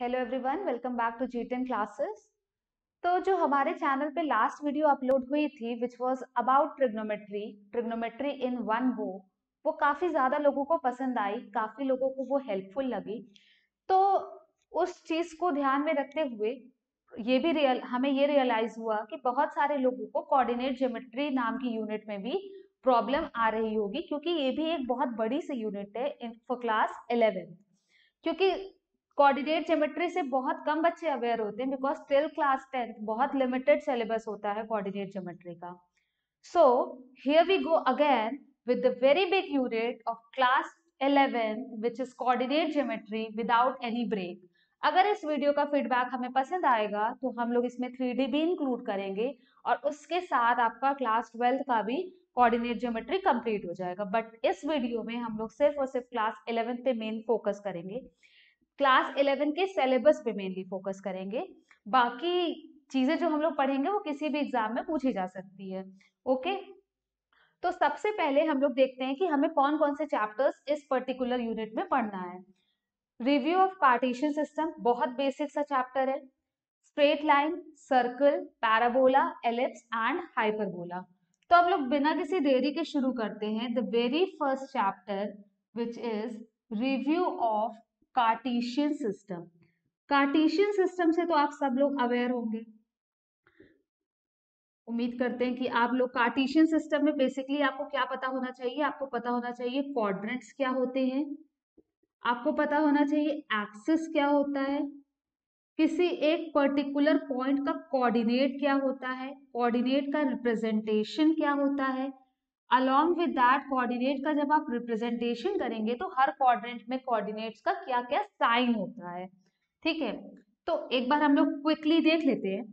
Hello everyone welcome back to G ten classes तो जो हमारे चैनल पे लास्ट वीडियो अपलोड हुई थी which was about trigonometry trigonometry in one वो वो काफ़ी ज़्यादा लोगों को पसंद आई, काफ़ी लोगों को वो हेल्पफुल लगी। तो उस चीज़ को ध्यान में रखते हुए ये भी रियल हमें ये रियलाइज़ हुआ कि बहुत सारे लोगों को कोऑर्डिनेट ज्योमेट्री नाम की यूनिट में भी प्रॉब्लम आ रही होगी, क्योंकि ये भी एक बहुत बड़ी सी यूनिट है फॉर क्लास इलेवेंथ क्योंकि कोऑर्डिनेट ज्योमेट्री से बहुत कम बच्चे अवेयर होते हैं बिकॉज़ टिल क्लास टेंथ बहुत लिमिटेड सिलेबस होता है कोऑर्डिनेट ज्योमेट्री का। So here we go again with the very big unit of class 11 which is coordinate geometry without any break अगर इस वीडियो का फीडबैक हमें पसंद आएगा तो हम लोग इसमें थ्री डी भी इंक्लूड करेंगे और उसके साथ आपका क्लास ट्वेल्थ का भी कोऑर्डिनेट ज्योमेट्री कंप्लीट हो जाएगा। बट इस वीडियो में हम लोग सिर्फ़ और सिर्फ़ क्लास इलेवेंथ पे मेन फोकस करेंगे। क्लास इलेवन के सिलेबस पे मेनली फोकस करेंगे। बाकी चीज़ें जो हम लोग पढ़ेंगे वो किसी भी एग्ज़ाम में पूछी जा सकती है। ओके तो सबसे पहले हम लोग देखते हैं कि हमें कौन कौन से चैप्टर्स इस पर्टिकुलर यूनिट में पढ़ना है। रिव्यू ऑफ़ पार्टीशन सिस्टम बहुत बेसिक सा चैप्टर है। Straight line circle parabola ellipse and hyperbola तो हम लोग बिना किसी देरी के शुरू करते हैं। The very first chapter which is review of Cartesian system Cartesian system से तो आप सब लोग अवेयर होंगे। उम्मीद करते हैं कि आप लोग कार्टिशियन सिस्टम में बेसिकली आपको क्या पता होना चाहिए? आपको पता होना चाहिए क्वाड्रेंट्स क्या होते हैं। आपको पता होना चाहिए एक्सिस क्या होता है। किसी एक पर्टिकुलर पॉइंट का कोऑर्डिनेट क्या होता है? कोऑर्डिनेट का रिप्रेजेंटेशन क्या होता है? अलॉन्ग विद दैट कोऑर्डिनेट का जब आप रिप्रेजेंटेशन करेंगे तो हर क्वाड्रेंट में कोऑर्डिनेट्स का क्या क्या साइन होता है। ठीक है? तो एक बार हम लोग क्विकली देख लेते हैं।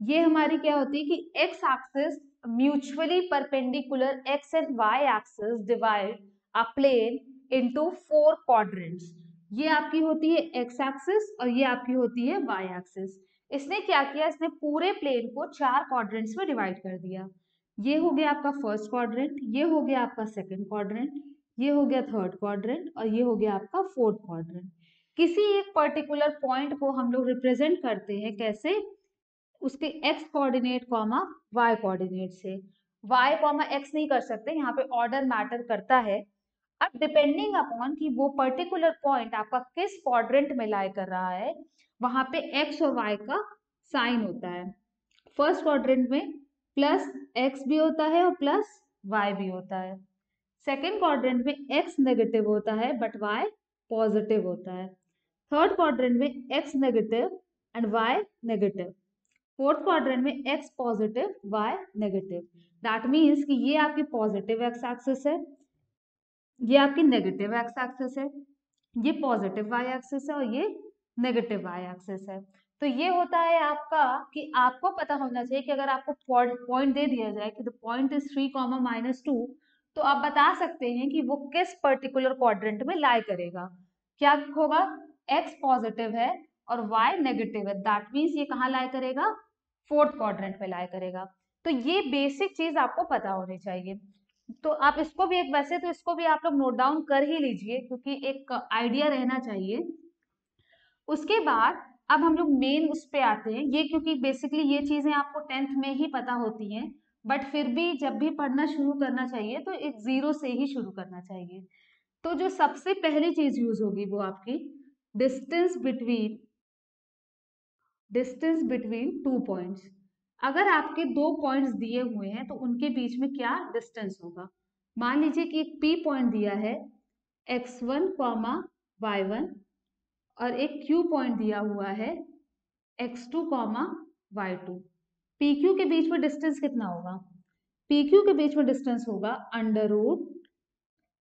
ये हमारी क्या होती है कि X axis mutually perpendicular X and Y axis divide a plane into four quadrants ये आपकी होती है एक्स एक्सिस और ये आपकी होती है वाई एक्सिस इसने क्या किया? इसने पूरे प्लेन को चार क्वाड्रेंट्स में डिवाइड कर दिया। ये हो गया आपका फ़र्स्ट क्वाड्रेंट ये हो गया आपका सेकंड क्वाड्रेंट ये हो गया थर्ड क्वाड्रेंट और ये हो गया आपका फोर्थ क्वाड्रेंट किसी एक पर्टिकुलर पॉइंट को हम लोग रिप्रेजेंट करते हैं कैसे? उसके X coordinate comma Y coordinate से. वाई कॉमा एक्स नहीं कर सकते, यहाँ पे ऑर्डर मैटर करता है. अब डिपेंडिंग अपॉन कि वो पर्टिकुलर पॉइंट आपका किस क्वाड्रेंट में लाई कर रहा है, वहाँ पे एक्स और वाई का साइन होता है. फ़र्स्ट क्वाड्रेंट में प्लस एक्स भी होता है और प्लस वाई भी होता है। सेकेंड क्वाड्रेंट में एक्स नेगेटिव होता है, बट वाई पॉजिटिव होता है। थर्ड क्वाड्रेंट में X negative and Y negative. Fourth quadrant में X positive, Y negative. That means कि ये आपकी पॉजिटिव एक्स एक्सिस है, ये आपकी नेगेटिव एक्स एक्सिस है, ये पॉजिटिव वाई एक्सिस है और ये नेगेटिव वाई एक्सिस है। तो ये होता है आपका कि आपको पता होना चाहिए कि अगर आपको पॉइंट दे दिया जाए कि the point is three comma minus two तो आप बता सकते हैं कि वो किस पर्टिकुलर क्वाड्रेंट में लाई करेगा। क्या होगा? एक्स पॉजिटिव है और वाई नेगेटिव है। दैट मीन्स ये कहाँ लाई करेगा? फोर्थ क्वाड्रेंट में लाई करेगा। तो ये बेसिक चीज़ आपको पता होनी चाहिए। तो आप इसको भी एक, वैसे तो इसको भी आप लोग नोट डाउन कर ही लीजिए, क्योंकि एक आइडिया रहना चाहिए। उसके बाद अब हम लोग मेन उस पर आते हैं। ये क्योंकि बेसिकली ये चीज़ें आपको टेंथ में ही पता होती हैं बट फिर भी जब भी पढ़ना शुरू करना चाहिए तो एक ज़ीरो से ही शुरू करना चाहिए। तो जो सबसे पहली चीज़ यूज़ होगी वो आपकी distance between distance between two points अगर आपके दो पॉइंट्स दिए हुए हैं तो उनके बीच में क्या डिस्टेंस होगा? मान लीजिए कि एक पी पॉइंट दिया है X one comma Y one और एक क्यू पॉइंट दिया हुआ है X two comma Y two P Q के बीच में डिस्टेंस कितना होगा? पी क्यू के बीच में डिस्टेंस होगा under root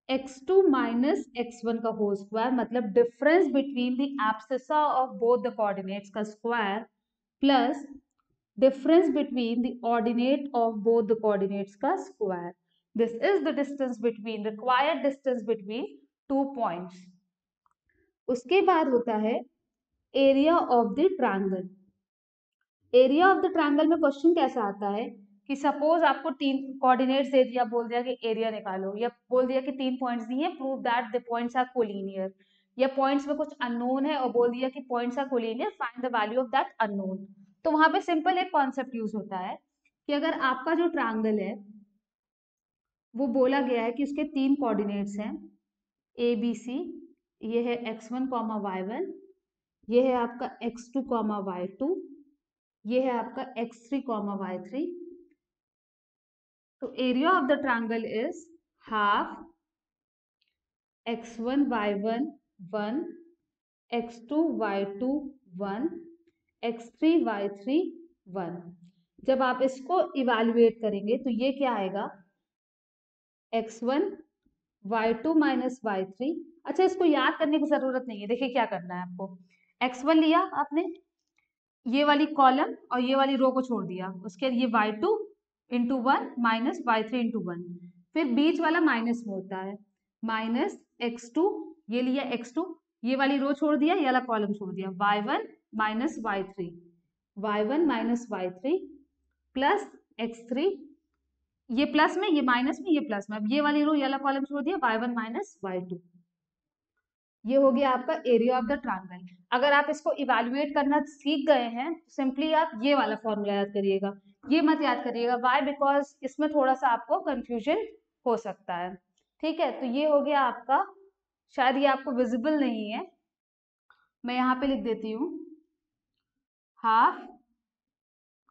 X two minus X one का होल स्क्वायर मतलब difference between the abscissa of both the coordinates का square plus difference between the ordinate of both the coordinates का square this is the distance between required distance between two points उसके बाद होता है area of the triangle area of the triangle में question कैसा आता है? कि सपोज़ आपको तीन कोऑर्डिनेट्स दे दिया, बोल दिया कि एरिया निकालो, या बोल दिया कि तीन पॉइंट्स दिए prove that the points are collinear या पॉइंट्स में कुछ अननोन है और बोल दिया कि points are collinear find the value of that unknown तो वहाँ पे सिंपल एक कॉन्सेप्ट यूज़ होता है कि अगर आपका जो ट्रांगल है, वो बोला गया है कि उसके तीन कोऑर्डिनेट्स हैं ए बी सी ये है X one comma Y one ये है आपका X two comma Y two ये है आपका X three comma Y three तो area of the triangle is half X one Y one one X two Y two one X three Y three one जब आप इसको evaluate करेंगे तो ये क्या आएगा? X one Y two minus Y three अच्छा इसको याद करने की ज़रूरत नहीं है। देखिए क्या करना है आपको। एक्स वन लिया आपने, ये वाली कॉलम और ये वाली रो को छोड़ दिया। उसके ये Y two into one minus Y three into one फिर बीच वाला माइनस में होता है। माइनस एक्स टू ये लिया एक्स टू ये वाली रो छोड़ दिया, ये वाला कॉलम छोड़ दिया। Y one minus Y three Y one minus Y three plus X three ये प्लस में, ये माइनस में, ये प्लस में। अब ये वाली रो ये वाला कॉलम छोड़ दिया। Y one minus Y two ये हो गया आपका एरिया ऑफ़ द ट्रांगल अगर आप इसको इवेल्युएट करना सीख गए हैं तो सिंपली आप ये वाला फॉर्मूला याद करिएगा. ये मत याद करिएगा. वाई बिकॉज़ इसमें थोड़ा सा आपको कंफ्यूजन हो सकता है. ठीक है? तो ये हो गया आपका, शायद ये आपको विजिबल नहीं है. मैं यहाँ पे लिख देती हूँ. Half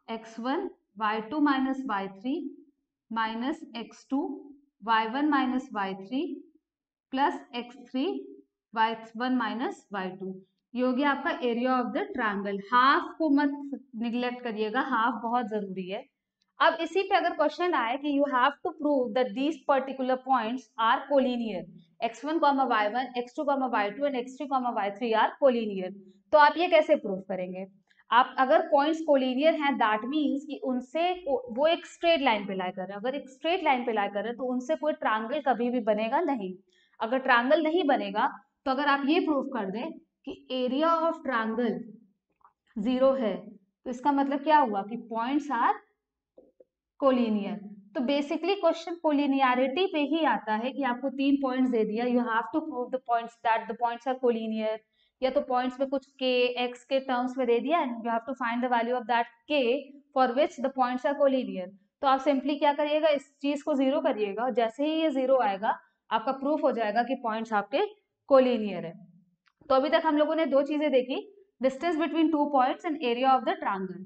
X one Y two minus Y three minus X two Y one minus Y three plus X three Y one minus Y two ये हो गया आपका area of the triangle half को मत निग्लेक्ट करिएगा हाफ़ बहुत ज़रूरी है। अब इसी पे अगर क्वेश्चन आए कि you have to prove that these particular points are collinear x1 comma y one x two comma y two and x three comma y three are collinear तो आप ये कैसे प्रूव करेंगे? आप अगर पॉइंट्स कोलिनियर हैं दैट मीन्स कि उनसे वो एक स्ट्रेट लाइन पे लाई कर रहे हैं। अगर एक स्ट्रेट लाइन पे लाई कर रहे हैं तो उनसे कोई ट्रांगल कभी भी बनेगा नहीं। अगर ट्रांगल नहीं बनेगा तो अगर आप ये प्रूव कर दें कि एरिया ऑफ़ ट्रांगल ज़ीरो है तो इसका मतलब क्या हुआ कि पॉइंट्स आर कोलिनियर तो बेसिकली क्वेश्चन कोलिनियरिटी पे ही आता है कि आपको तीन पॉइंट्स दे दिया। You have to prove the points that the points are collinear या तो पॉइंट्स में कुछ के एक्स के टर्म्स में दे दिया and you have to find the value of that K for which the points are collinear तो आप सिंपली क्या करिएगा? इस चीज़ को ज़ीरो करिएगा और जैसे ही ये ज़ीरो आएगा, आपका प्रूफ हो जाएगा कि पॉइंट्स आपके कोलिनियर है। तो अभी तक हम लोगों ने दो चीज़ें देखी distance between two point and area of the triangle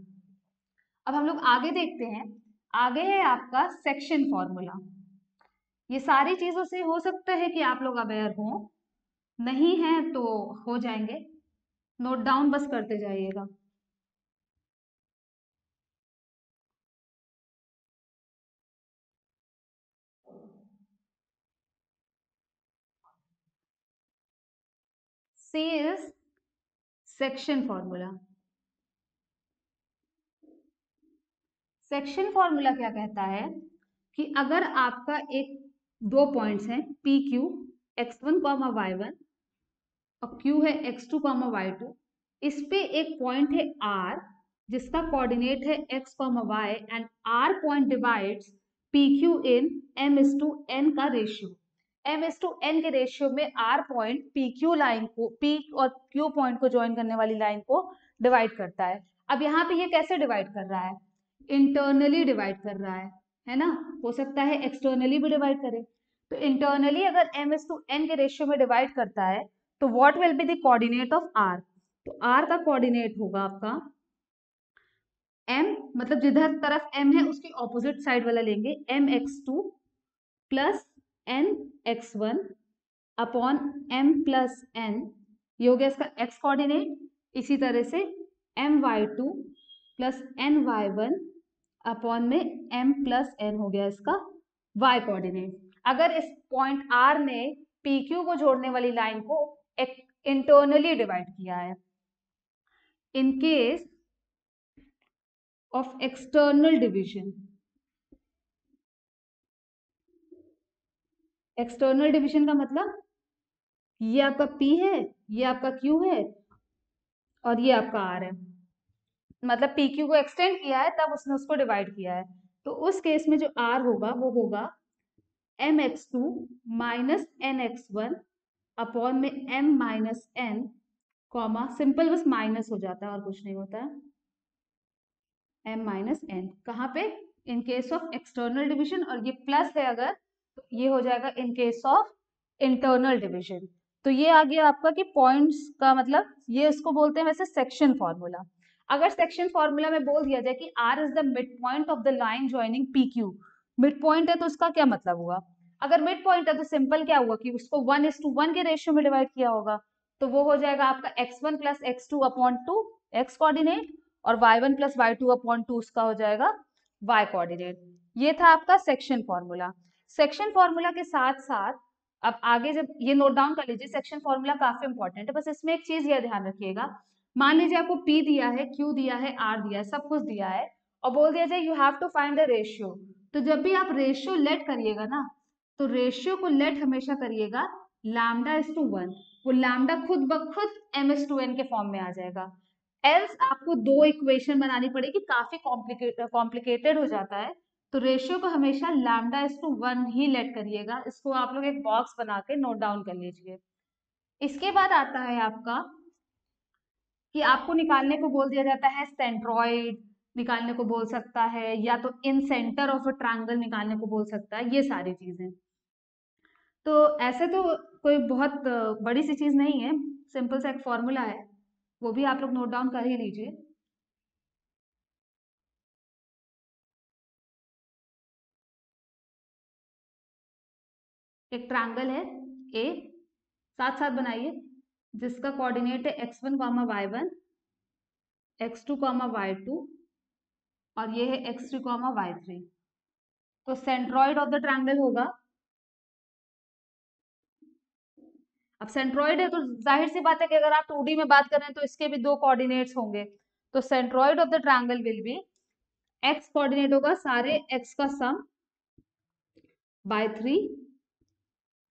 अब हम लोग आगे देखते हैं। आगे है आपका सेक्शन फॉर्मूला ये सारी चीज़ों से हो सकता है कि आप लोग अवेयर हो। नहीं है तो हो जाएँगे। नोट डाउन बस करते जाइएगा। See is section formula section formula क्या कहता है कि अगर आपका एक, दो पॉइंट्स हैं P Q X one comma Y one और क्यू है X two comma Y two इस पे एक पॉइंट है आर जिसका कोऑर्डिनेट है X comma Y and R point divides P Q in M is to N का ratio M is to N के रेशियो में R point P Q line को पी और क्यू पॉइंट को join करने वाली लाइन को डिवाइड करता है। अब यहाँ पे ये कैसे डिवाइड कर रहा है? इंटरनली डिवाइड कर रहा है है ना? हो सकता है एक्सटर्नली भी डिवाइड करे। तो इंटरनली अगर एम एस टू एन के रेशियो में डिवाइड करता है तो what will be the coordinate of R तो आर का कोऑर्डिनेट होगा आपका एम मतलब जिधर तरफ़ एम है, उसकी ऑपोजिट साइड वाला लेंगे M X two plus N X one upon M plus N ये हो गया इसका एक्स कोऑर्डिनेट इसी तरह से M Y two plus N Y one upon में एम प्लस एन हो गया इसका वाई कोऑर्डिनेट अगर इस पॉइंट आर ने पी क्यू को जोड़ने वाली लाइन को इंटरनली डिवाइड किया है in case of external division external division का मतलब ये आपका पी है, ये आपका क्यू है और ये आपका आर है। मतलब पी क्यू को एक्सटेंड किया है, तब उसने उसको डिवाइड किया है। तो उस केस में जो आर होगा, वो होगा M X two minus N X one upon में M minus N comma simple बस माइनस हो जाता है और कुछ नहीं होता। है एम माइनस एन कहाँ पे? In case of external division और ये प्लस है अगर तो ये हो जाएगा in case of internal division तो ये आ गया आपका कि पॉइंट्स का मतलब ये इसको बोलते हैं वैसे सेक्शन फॉर्मूला अगर सेक्शन फॉर्मूला में बोल दिया जाए कि R is the mid point of the line joining P Q mid point है तो उसका क्या मतलब हुआ? अगर मिड पॉइंट है तो सिंपल क्या हुआ कि उसको वन इज़ टू वन के रेशियो में डिवाइड किया होगा तो वो हो जाएगा आपका X one plus X two upon two X coordinate और Y one plus Y two upon two उसका हो जाएगा वाई कोऑर्डिनेट ये था आपका सेक्शन फॉर्मूला सेक्शन फॉर्मूला के साथ साथ, अब आगे जब ये नोट डाउन कर लीजिए सेक्शन फॉर्मूला काफ़ी इंपॉर्टेंट है। बस इसमें एक चीज़ यह ध्यान रखिएगा। मान लीजिए आपको P दिया है, Q दिया है, R दिया है, सब कुछ दिया है और बोल दिया जाए you have to find the ratio तो जब भी आप रेशियो लेट करिएगा ना तो रेशियो को लेट हमेशा करिएगा लैमडा इज़ टू वन वो लैमडा खुद ब खुद एम एस टू एन के फॉर्म में आ जाएगा। एल्स आपको दो इक्वेशन बनानी पड़ेगी, काफ़ी कॉम्प्लिकेटेड हो जाता है। तो रेशियो को हमेशा लैमडा इज़ टू वन ही लेट करिएगा। इसको आप लोग एक बॉक्स बना के नोट डाउन कर लीजिए। इसके बाद आता है आपका कि आपको निकालने को बोल दिया जाता है सेंट्रॉइड निकालने को बोल सकता है, या तो incentre of a triangle निकालने को बोल सकता है, ये सारी चीज़ें। तो ऐसे तो कोई बहुत बड़ी सी चीज़ नहीं है सिंपल सा एक फॉर्मूला है, वो भी आप लोग नोट डाउन कर ही लीजिए। एक ट्रायंगल है ए साथ साथ बनाइए, जिसका कोऑर्डिनेट है X one comma Y one X two comma Y two और ये है X three comma Y three तो सेंट्रॉइड ऑफ़ द ट्रायंगल होगा। अब सेंट्रॉइड है तो ज़ाहिर सी बात है कि अगर आप टू में बात करें तो इसके भी दो कोऑर्डिनेट्स होंगे। तो centroid of the triangle will be X coordinate होगा सारे एक्स का सम बाय थ्री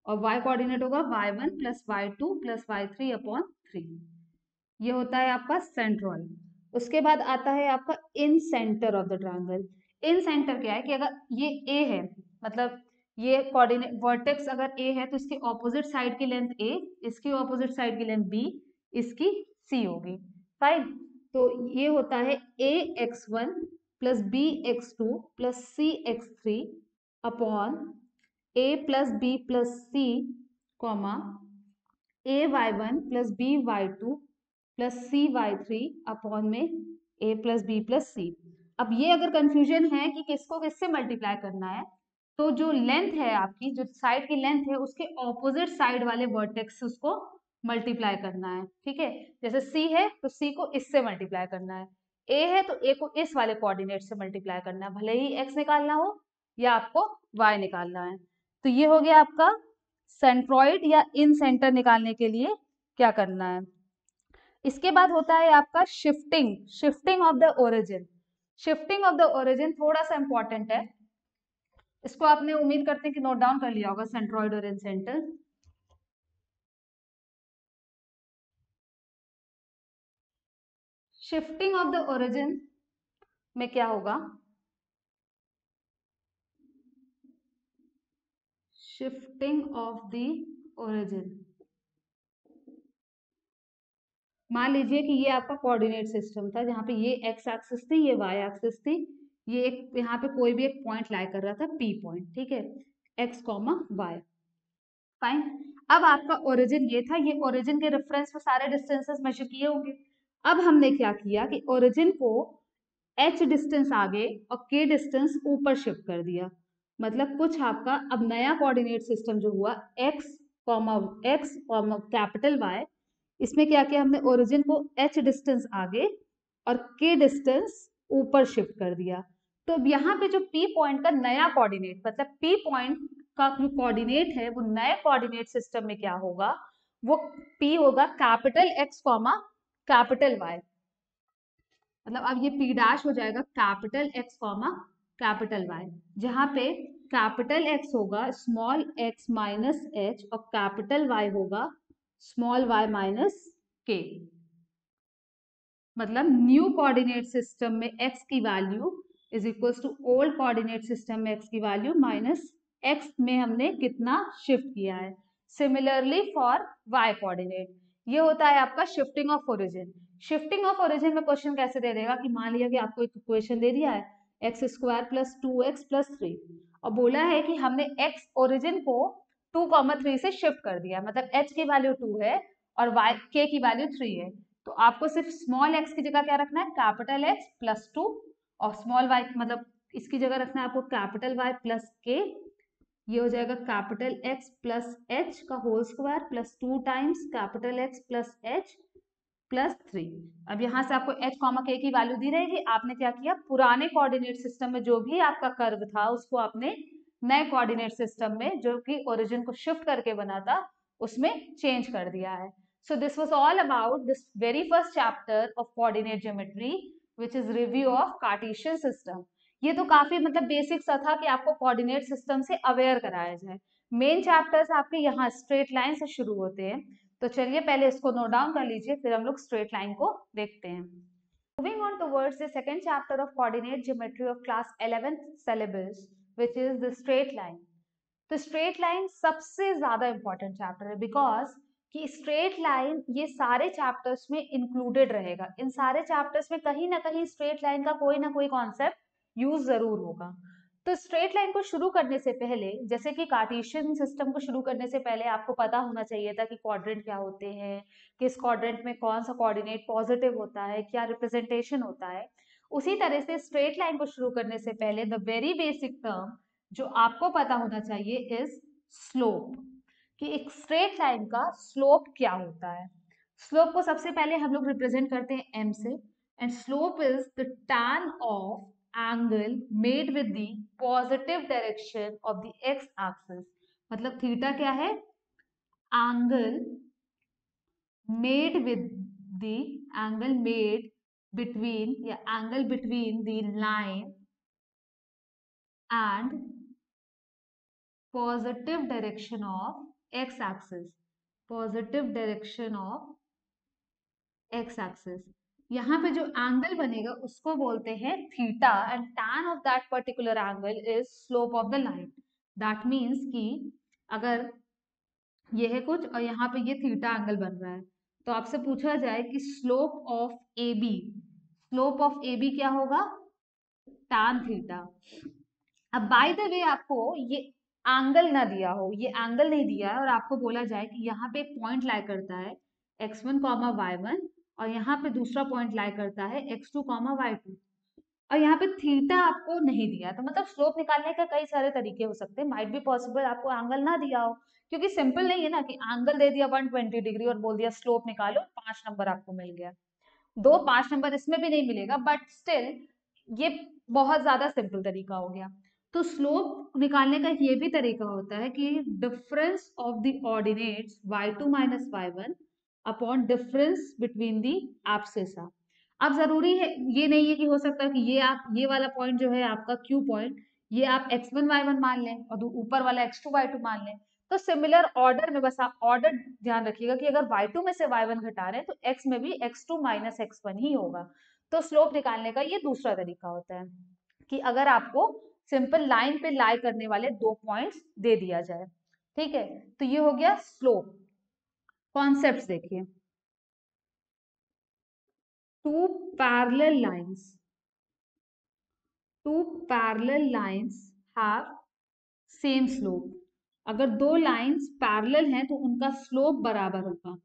और y कोऑर्डिनेट होगा y1 plus Y two plus Y three upon three ये होता है आपका सेंट्रॉइड उसके बाद आता है आपका incentre of the triangle incentre क्या है कि अगर ये a है मतलब ये कोऑर्डिनेट वर्टेक्स अगर a है तो इसके ऑपोजिट साइड की लेंथ a, इसकी ऑपोजिट साइड की लेंथ b, इसकी c होगी. फाइन तो ये होता है a x one plus b x two plus c x three upon a plus b plus c comma a y one plus b y two plus c y three upon में a plus b plus c अब ये अगर confusion है कि किसको किससे multiply करना है तो जो लेंथ है आपकी, जो साइड की लेंथ है, उसके ऑपोजिट साइड वाले वर्टेक्स उसको मल्टीप्लाई करना है, ठीक है? जैसे सी है तो सी को इससे मल्टीप्लाई करना है। ए है तो ए को इस वाले कोऑर्डिनेट से मल्टीप्लाई करना है। भले ही एक्स निकालना हो या आपको वाई निकालना है। तो ये हो गया आपका सेंट्रॉइड या इन सेंटर निकालने के लिए क्या करना है? इसके बाद होता है आपका shifting shifting of the origin shifting of the origin थोड़ा सा इंपॉर्टेंट है। इसको आपने उम्मीद करते हैं कि नोट डाउन कर लिया होगा सेंट्रॉइड और incenter shifting of the origin में क्या होगा? Shifting of the origin. मान लीजिए कि ये आपका कोऑर्डिनेट सिस्टम था, जहाँ पे ये एक्स एक्सिस थी, ये वाई एक्सिस थी, ये एक, यहाँ पे कोई भी एक पॉइंट लाई कर रहा था पी पॉइंट ठीक है? एक्स कॉमा वाई फाइन अब आपका ओरिजिन ये था, ये ओरिजिन के रेफरेंस में सारे डिस्टेंसेस मेजर किए होंगे। अब हमने क्या किया कि ओरिजिन को एच डिस्टेंस आगे और के डिस्टेंस ऊपर शिफ्ट कर दिया। मतलब कुछ आपका अब नया कोऑर्डिनेट सिस्टम जो हुआ x comma x comma capital y इसमें क्या किया हमने? ओरिजिन को एच डिस्टेंस आगे और के डिस्टेंस ऊपर शिफ्ट कर दिया। तो अब यहाँ पे जो पी पॉइंट का नया कोऑर्डिनेट मतलब पी पॉइंट का जो कोऑर्डिनेट है, वो नए कोऑर्डिनेट सिस्टम में क्या होगा? वो पी होगा capital x comma capital y मतलब अब ये पी डैश हो जाएगा capital x comma capital y जहाँ पे कैपिटल एक्स होगा स्मॉल एक्स माइनस एच और कैपिटल वाई होगा स्मॉल वाई माइनस के मतलब न्यू कोऑर्डिनेट सिस्टम में एक्स की value is equal to old coordinate system में एक्स की वैल्यू माइनस एक्स में हमने कितना शिफ्ट किया है? सिमिलरली फॉर वाई कोऑर्डिनेट ये होता है आपका shifting of origin shifting of origin में क्वेश्चन कैसे दे देगा कि मान लिया कि आपको एक इक्वेशन दे दिया है x square plus two x plus three. और बोला है कि हमने एक्स ओरिजिन को टू कॉमा थ्री से शिफ्ट कर दिया मतलब एच की वैल्यू टू है और वाई, के की वैल्यू थ्री है। तो आपको सिर्फ़ स्मॉल एक्स की जगह क्या रखना है? कैपिटल एक्स प्लस टू और स्मॉल वाई मतलब इसकी जगह रखना है आपको कैपिटल वाई प्लस के ये हो जाएगा कैपिटल एक्स प्लस एच का whole square plus two times capital x plus h plus three. अब यहाँ से आपको एच कॉमा के की वैल्यू दी रहेगी। आपने क्या किया? पुराने कोऑर्डिनेट सिस्टम में जो भी आपका कर्व था, उसको आपने नए कोऑर्डिनेट सिस्टम में जो कि ओरिजिन को शिफ्ट करके बना था, उसमें चेंज कर दिया है। So this was all about this very first chapter of coordinate geometry which is review of cartesian system ये तो काफ़ी मतलब बेसिक सा था कि आपको कोऑर्डिनेट सिस्टम से अवेयर कराया जाए। मेन चैप्टर्स आपके यहाँ स्ट्रेट लाइन से शुरू होते हैं। तो चलिए पहले इसको नोट डाउन कर लीजिए, फिर हम लोग स्ट्रेट लाइन को देखते हैं। Moving on towards the second chapter of coordinate geometry of class 11th syllabus, which is the straight line. तो स्ट्रेट लाइन सबसे ज़्यादा इंपॉर्टेंट चैप्टर है बिकॉज़ कि स्ट्रेट लाइन ये सारे चैप्टर्स में इंक्लूडेड रहेगा। इन सारे चैप्टर्स में कहीं ना कहीं स्ट्रेट लाइन का कोई ना कोई कॉन्सेप्ट यूज़ ज़रूर होगा। तो स्ट्रेट लाइन को शुरू करने से पहले, जैसे कि कार्टिशियन सिस्टम को शुरू करने से पहले आपको पता होना चाहिए था कि क्वाड्रेंट क्या होते हैं, किस क्वाड्रेंट में कौन सा कोऑर्डिनेट पॉजिटिव होता है, क्या रिप्रेजेंटेशन होता है। उसी तरह से स्ट्रेट लाइन को शुरू करने से पहले द वेरी बेसिक टर्म जो आपको पता होना चाहिए इज़ स्लोप कि एक स्ट्रेट लाइन का स्लोप क्या होता है। स्लोप को सबसे पहले हम लोग रिप्रेजेंट करते हैं एम से and slope is the tan of angle made with the positive direction of the x axis मतलब थीटा क्या है angle made with the angle made between या angle between the line and positive direction of x axis positive direction of x axis यहाँ पे जो angle बनेगा, उसको बोलते हैं theta and tan of that particular angle is slope of the line that means कि अगर ये है कुछ और यहाँ पे ये थीटा एंगल बन रहा है तो आपसे पूछा जाए कि slope of A B slope of A B क्या होगा? टैन थीटा अब बाय द वे आपको ये एंगल ना दिया हो, ये एंगल नहीं दिया है और आपको बोला जाए कि यहाँ पे एक पॉइंट लाई करता है x one comma y one और यहाँ पे दूसरा पॉइंट लाई करता है x two comma y two और यहाँ पे थीटा आपको नहीं दिया तो मतलब स्लोप निकालने के कई सारे तरीके हो सकते हैं। माइट भी पॉसिबल आपको एंगल ना दिया हो, क्योंकि सिंपल नहीं है ना कि एंगल दे दिया 120 डिग्री और बोल दिया स्लोप निकालो, पाँच नंबर आपको मिल गया। दो पाँच नंबर इसमें भी नहीं मिलेगा बट स्टिल ये बहुत ज़्यादा सिंपल तरीका हो गया। तो स्लोप निकालने का ये भी तरीका होता है कि difference of the ordinates y two minus y one upon difference between the abscissa अब ज़रूरी है, ये नहीं है कि हो सकता कि ये आप, ये वाला पॉइंट जो है आपका क्यू पॉइंट ये आप एक्स वन वाई वन मान लें और ऊपर वाला एक्स टू वाई टू मान लें। तो सिमिलर ऑर्डर में बस आप ऑर्डर ध्यान रखिएगा कि अगर वाई टू में से वाई वन घटा रहे हैं तो एक्स में भी एक्स टू माइनस एक्स ही होगा। तो स्लोप निकालने का ये दूसरा तरीका होता है कि अगर आपको सिंपल लाइन पे लाई करने वाले दो पॉइंट्स दे दिया जाए, ठीक है? तो ये हो गया स्लोप कॉन्सेप्ट देखिए। Two parallel lines, two parallel lines have same slope. अगर दो लाइंस पैरेलल हैं तो उनका स्लोप बराबर होगा।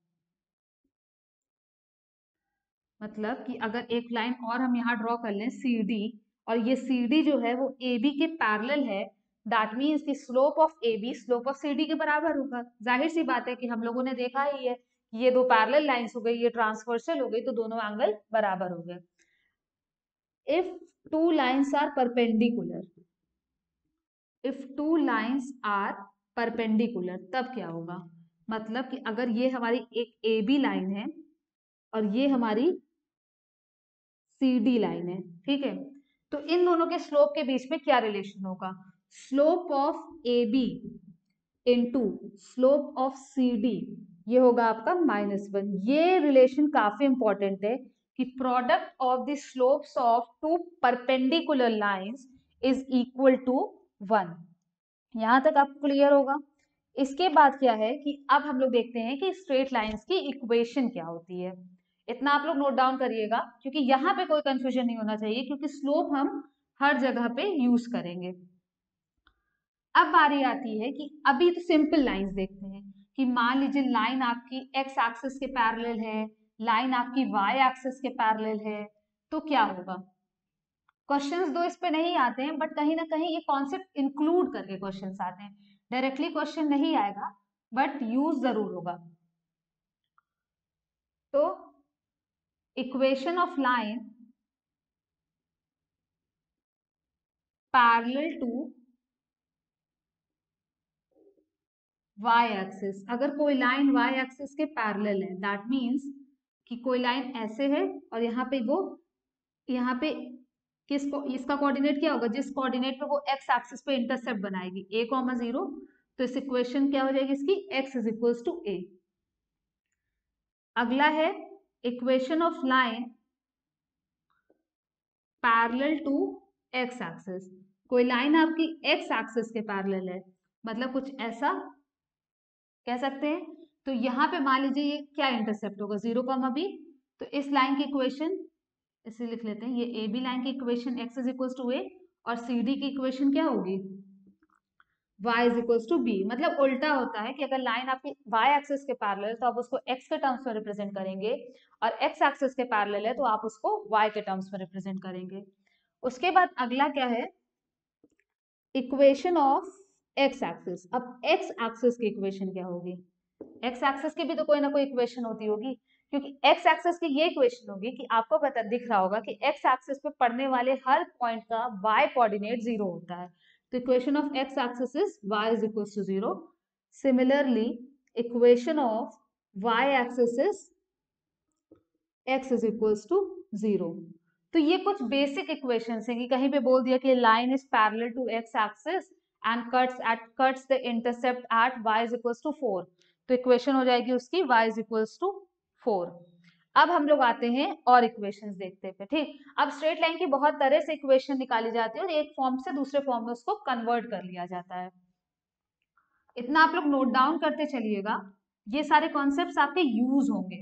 मतलब कि अगर एक लाइन और हम यहाँ ड्रॉ कर लें सी डी और ये सी डी जो है वो ए बी के पैरेलल है दैट मीन्स की slope of A B slope of C D के बराबर होगा। ज़ाहिर सी बात है कि हम लोगों ने देखा ही है ये दो पैरेलल लाइंस हो गई, ये ट्रांसवर्सल हो गई तो दोनों एंगल बराबर हो गए। If two lines are perpendicular if two lines are perpendicular तब क्या होगा? मतलब कि अगर ये हमारी एक ए बी लाइन है और ये हमारी सी डी लाइन है, ठीक है? तो इन दोनों के स्लोप के बीच में क्या रिलेशन होगा? Slope of A B into slope of C D, ये होगा आपका माइनस वन। ये रिलेशन काफ़ी इंपॉर्टेंट है कि product of the slopes of two perpendicular lines is equal to one यहाँ तक आपको क्लियर होगा। इसके बाद क्या है कि अब हम लोग देखते हैं कि स्ट्रेट लाइंस की इक्वेशन क्या होती है। इतना आप लोग नोट डाउन करिएगा, क्योंकि यहाँ पे कोई कंफ्यूजन नहीं होना चाहिए, क्योंकि स्लोप हम हर जगह पे यूज़ करेंगे। अब बारी आती है कि अभी तो सिंपल लाइंस देखते हैं कि मान लीजिए लाइन आपकी एक्स एक्सिस के पैरेलल है लाइन आपकी वाई एक्सिस के पैरेलल है तो क्या होगा? क्वेश्चंस दो इस पे नहीं आते हैं बट कहीं ना कहीं ये कॉन्सेप्ट इंक्लूड करके क्वेश्चंस आते हैं। डायरेक्टली क्वेश्चन नहीं आएगा बट यूज़ ज़रूर होगा। तो equation of line parallel to y axis अगर कोई लाइन y एक्सिस के पैरेलल है दैट मींस कि कोई लाइन ऐसे है और यहाँ पे वो, यहाँ पे किस इसका कोऑर्डिनेट क्या होगा? जिस कोऑर्डिनेट पे वो एक्स एक्सिस पे इंटरसेप्ट बनाएगी ए कॉमा ज़ीरो तो इस इक्वेशन क्या हो जाएगी इसकी? X is equals to a अगला है equation of line parallel to x axis कोई लाइन आपकी एक्स एक्सिस के पैरेलल है मतलब कुछ ऐसा कह सकते हैं। तो यहाँ पे मान लीजिए ये क्या इंटरसेप्ट होगा? ज़ीरो कॉमा बी तो इस लाइन की इक्वेशन इसे लिख लेते हैं। ये ए बी लाइन की equation x is equal to a और सी डी की इक्वेशन क्या होगी? Y is equals to b मतलब उल्टा होता है कि अगर लाइन आपकी y एक्सिस के पैरेलल तो आप उसको x के टर्म्स में रिप्रेजेंट करेंगे और x एक्सिस के पैरेलल है तो आप उसको y के टर्म्स में रिप्रेजेंट करेंगे। उसके बाद अगला क्या है? इक्वेशन ऑफ़ x एक्सिस अब एक्स एक्सिस की इक्वेशन क्या होगी? एक्स एक्सिस की भी तो कोई ना कोई इक्वेशन होती होगी, क्योंकि एक्स एक्सेस की ये इक्वेशन होगी कि आपको पता दिख रहा होगा कि एक्स एक्सेस पे पड़ने वाले हर पॉइंट का वाई कोऑर्डिनेट ज़ीरो होता है। तो equation of x axis is y is equal to zero similarly equation of y axis is x is equal to zero तो ये कुछ बेसिक इक्वेशन है कि कहीं पे बोल दिया कि line is parallel to x axis and cuts at cuts the intercept at y is equal to four तो इक्वेशन हो जाएगी उसकी y is equal to four अब हम लोग आते हैं और इक्वेशंस देखते हैं। ठीक? अब स्ट्रेट लाइन की बहुत तरह से इक्वेशन निकाली जाती है और एक फॉर्म से दूसरे फॉर्म में उसको कन्वर्ट कर लिया जाता है। इतना आप लोग नोट डाउन करते चलिएगा। ये सारे कॉन्सेप्ट्स आपके यूज़ होंगे।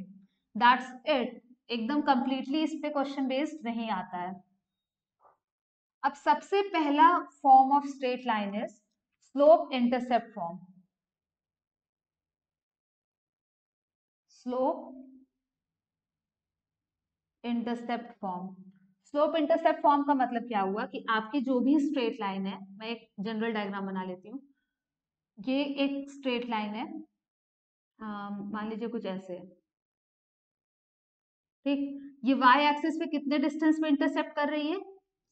दैट्स इट एकदम कंप्लीटली इस पे क्वेश्चन बेस्ड नहीं आता है। अब सबसे पहला form of straight line is slope intercept form slope intercept form slope intercept form का मतलब क्या हुआ कि आपकी जो भी स्ट्रेट लाइन है, मैं एक जनरल डायग्राम बना लेती हूँ। ये एक स्ट्रेट लाइन है। मान लीजिए कुछ ऐसे। ठीक? ये वाई एक्सिस पे कितने डिस्टेंस पे इंटरसेप्ट कर रही है?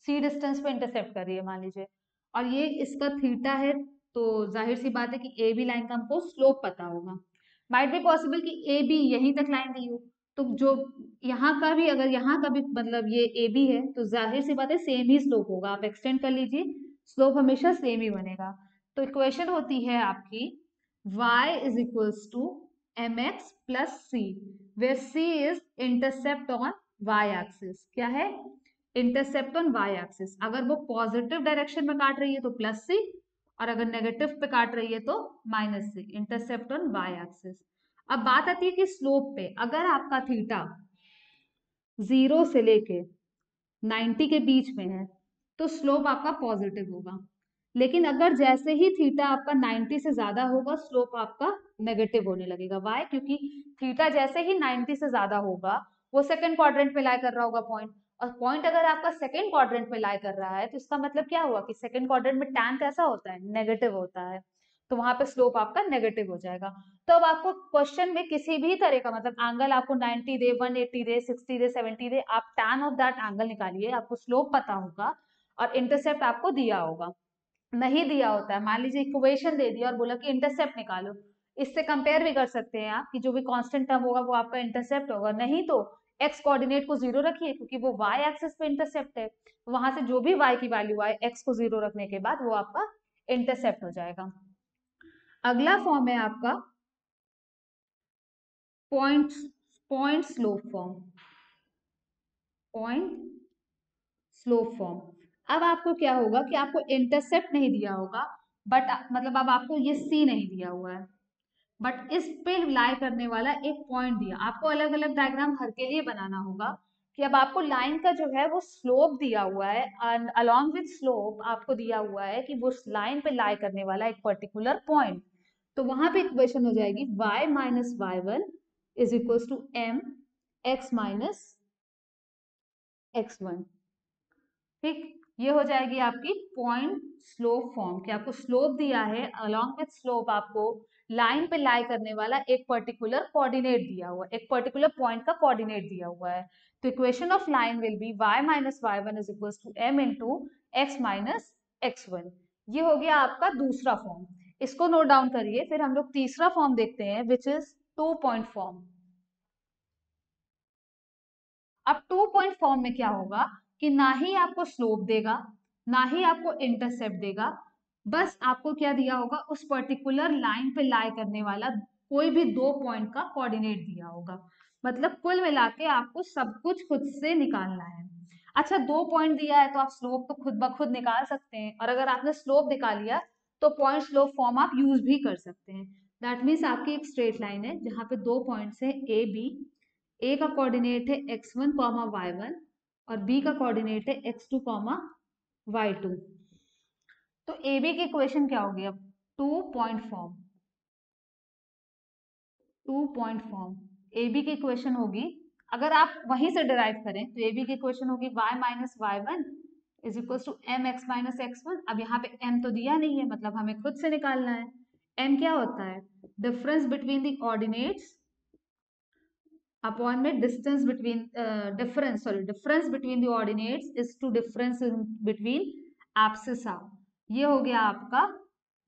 सी डिस्टेंस पे इंटरसेप्ट कर रही है, मान लीजिए। और ये इसका थीटा है तो ज़ाहिर सी बात है कि ए बी लाइन का हमको स्लोप पता होगा। माइट बी पॉसिबल कि ए बी यहीं तक लाइन दी हो। तो जो यहाँ का भी, अगर यहाँ का भी मतलब ये ए बी है तो ज़ाहिर सी बात है सेम ही स्लोप होगा। आप एक्सटेंड कर लीजिए स्लोप हमेशा सेम ही बनेगा। तो इक्वेशन होती है आपकी y equals to m x plus c where c is intercept on y axis क्या है? इंटरसेप्ट ऑन वाई एक्सिस अगर वो पॉजिटिव डायरेक्शन में काट रही है तो प्लस सी और अगर नेगेटिव पे काट रही है तो minus c intercept on y axis अब बात आती है कि स्लोप पे, अगर आपका थीटा ज़ीरो से लेके 90 के बीच में है तो स्लोप आपका पॉजिटिव होगा. लेकिन अगर जैसे ही थीटा आपका 90 से ज़्यादा होगा स्लोप आपका नेगेटिव होने लगेगा. वाई क्योंकि थीटा जैसे ही 90 से ज़्यादा होगा, वो सेकंड क्वाड्रेंट में लाई कर रहा होगा पॉइंट और पॉइंट अगर आपका सेकेंड क्वाड्रेंट में लाई कर रहा है तो इसका मतलब क्या हुआ कि सेकेंड क्वाड्रेंट में टैन कैसा होता है? नेगेटिव होता है। तो वहाँ पे स्लोप आपका नेगेटिव हो जाएगा। तो अब आपको क्वेश्चन में किसी भी तरह का मतलब एंगल आपको 90 दे 180 दे 60 दे 70 दे, आप टैन ऑफ़ दैट एंगल निकालिए, आपको स्लोप पता होगा और इंटरसेप्ट आपको दिया होगा। नहीं दिया होता है, मान लीजिए इक्वेशन दे दिया और बोला कि इंटरसेप्ट निकालो। इससे कंपेयर भी कर सकते हैं आप कि जो भी कांस्टेंट टर्म होगा वो आपका इंटरसेप्ट होगा। नहीं तो एक्स कोऑर्डिनेट को ज़ीरो रखिए, क्योंकि वो वाई एक्सिस पे इंटरसेप्ट है। वहाँ से जो भी वाई की वैल्यू आए एक्स को ज़ीरो रखने के बाद वो आपका इंटरसेप्ट हो जाएगा। अगला फॉर्म है आपका point point slope form point slope form अब आपको क्या होगा कि आपको इंटरसेप्ट नहीं दिया होगा बट मतलब अब आपको ये सी नहीं दिया हुआ है। बट इस पे लाई करने वाला एक पॉइंट दिया। आपको अलग अलग डायग्राम हर के लिए बनाना होगा कि अब आपको लाइन का जो है वो स्लोप दिया हुआ है एंड अलोंग विथ स्लोप आपको दिया हुआ है कि वो लाइन पे लाई करने वाला एक पर्टिकुलर पॉइंट तो वहाँ पे इक्वेशन हो जाएगी y minus y one is equal to m x minus x one ठीक? ये हो जाएगी आपकी पॉइंट स्लोप फॉर्म कि आपको स्लोप दिया है। अलोंग विथ स्लोप आपको लाइन पे लाई करने वाला एक पर्टिकुलर कोऑर्डिनेट दिया हुआ है, एक पर्टिकुलर पॉइंट का कोऑर्डिनेट दिया हुआ है। तो equation of line will be y minus y one is equal to m into x minus x one ये हो गया आपका दूसरा फॉर्म इसको नोट डाउन करिए, फिर हम लोग तीसरा फॉर्म देखते हैं which is two point form अब टू पॉइंट फॉर्म में क्या होगा कि ना ही आपको स्लोप देगा, ना ही आपको इंटरसेप्ट देगा बस आपको क्या दिया होगा, उस पर्टिकुलर लाइन पे लाई करने वाला कोई भी दो पॉइंट का कोऑर्डिनेट दिया होगा। मतलब कुल मिला के आपको सब कुछ खुद से निकालना है। अच्छा दो पॉइंट दिया है तो आप स्लोप तो खुद ब खुद निकाल सकते हैं। और अगर आपने स्लोप निकाल लिया तो पॉइंट स्लोप फॉर्म आप यूज़ भी कर सकते हैं। दैट मीन्स आपकी एक स्ट्रेट लाइन है, जहाँ पे दो पॉइंट्स है ए बी ए का कोऑर्डिनेट है x one comma y one और बी का कोऑर्डिनेट है x two comma y two तो ए बी की इक्वेशन क्या होगी अब? Two point form two point form A B की इक्वेशन होगी, अगर आप वहीं से डिराइव करें तो ए बी की इक्वेशन होगी y minus y one is equal to m x minus x one अब यहाँ पे m तो दिया नहीं है मतलब हमें खुद से निकालना है। M क्या होता है? डिफरेंस बिटवीन द अपॉन में distance between difference sorry difference between the ordinates is to difference between abscissa ये हो गया आपका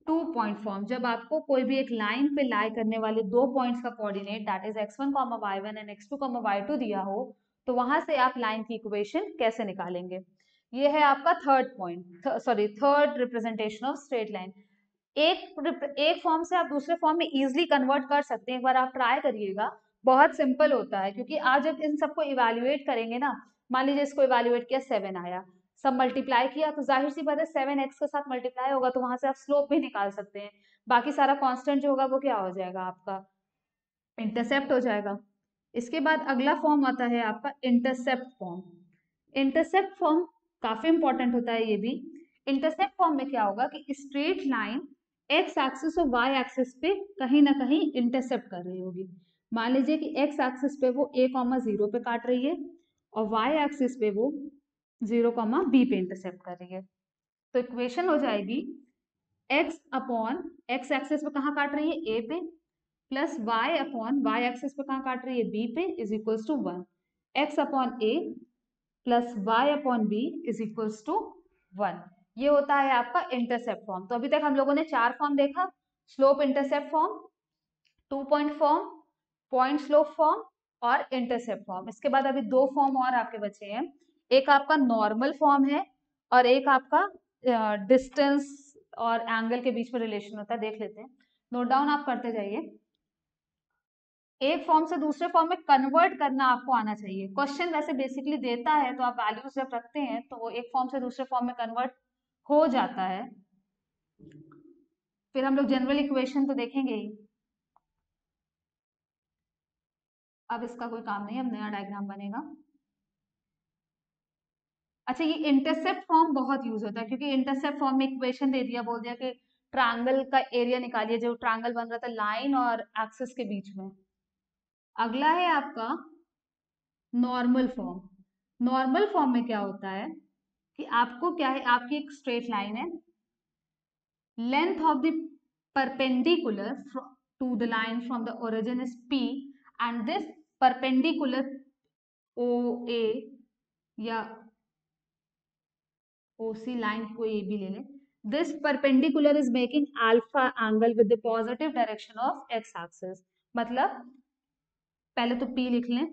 टू पॉइंट फॉर्म जब आपको कोई भी एक लाइन पे लाई करने वाले दो पॉइंट्स का coordinate that is x one comma y one and x two comma y two दिया हो तो वहाँ से आप लाइन की इक्वेशन कैसे निकालेंगे? ये है आपका third point sorry third representation of straight line एक एक फॉर्म से आप दूसरे फॉर्म में इजिली कन्वर्ट कर सकते हैं. एक बार आप ट्राई करिएगा. बहुत सिंपल होता है, क्योंकि आज जब इन सबको इवेल्युएट करेंगे ना, मान लीजिए इसको इवेल्युएट किया सेवन आया सब मल्टीप्लाई किया तो ज़ाहिर सी बात है सेवन एक्स के साथ मल्टीप्लाई होगा तो वहाँ से आप स्लोप भी निकाल सकते हैं। बाकी सारा कांस्टेंट जो होगा, वो क्या हो जाएगा आपका? इंटरसेप्ट हो जाएगा। इसके बाद अगला फॉर्म आता है आपका इंटरसेप्ट फॉर्म इंटरसेप्ट फॉर्म काफ़ी इंपॉर्टेंट होता है ये भी। इंटरसेप्ट फॉर्म में क्या होगा कि स्ट्रेट लाइन एक्स एक्सिस और वाई एक्सिस पे कहीं ना कहीं इंटरसेप्ट कर रही होगी। मान लीजिए कि एक्स एक्सिस पे वो ए कॉमा ज़ीरो पे काट रही है और वाई एक्सिस पे वो ज़ीरो कॉमा बी पे इंटरसेप्ट कर रही है तो इक्वेशन हो जाएगी एक्स अपॉन एक्स एक्सेस पे कहाँ काट रही है? ए पे। Plus y upon y axis पे कहाँ काट रही है? बी पे, is equals to one. X upon a plus y upon b is equals to one. ये होता है आपका इंटरसेप्ट फॉर्म। तो अभी तक हम लोगों ने चार फॉर्म देखा। Slope intercept form, two point form, point slope form और इंटरसेप्ट फॉर्म। इसके बाद अभी दो फॉर्म और आपके बचे हैं। एक आपका नॉर्मल फॉर्म है और एक आपका डिस्टेंस और एंगल के बीच में रिलेशन होता है, देख लेते हैं। नोट डाउन आप करते जाइए। एक फॉर्म से दूसरे फॉर्म में कन्वर्ट करना आपको आना चाहिए। क्वेश्चन वैसे बेसिकली देता है तो आप वैल्यूज़ जब रखते हैं तो वो एक फॉर्म से दूसरे फॉर्म में कन्वर्ट हो जाता है। फिर हम लोग जनरल इक्वेशन तो देखेंगे ही। अब इसका कोई काम नहीं, अब नया डायग्राम बनेगा। अच्छा ये इंटरसेप्ट फॉर्म बहुत यूज़ होता है, क्योंकि इंटरसेप्ट फॉर्म में इक्वेशन दे दिया, बोल दिया कि ट्रायंगल का एरिया निकालिए, जो ट्रायंगल बन रहा था लाइन और एक्सिस के बीच में। अगला है आपका नॉर्मल फॉर्म नॉर्मल फॉर्म में क्या होता है कि आपको क्या है, आपकी एक स्ट्रेट लाइन है। Length of the perpendicular to the line from the origin is p and this perpendicular O A या ओसी लाइन को ए बी ले लें। This perpendicular is making alpha angle with the positive direction of x axis मतलब पहले तो p लिख लें।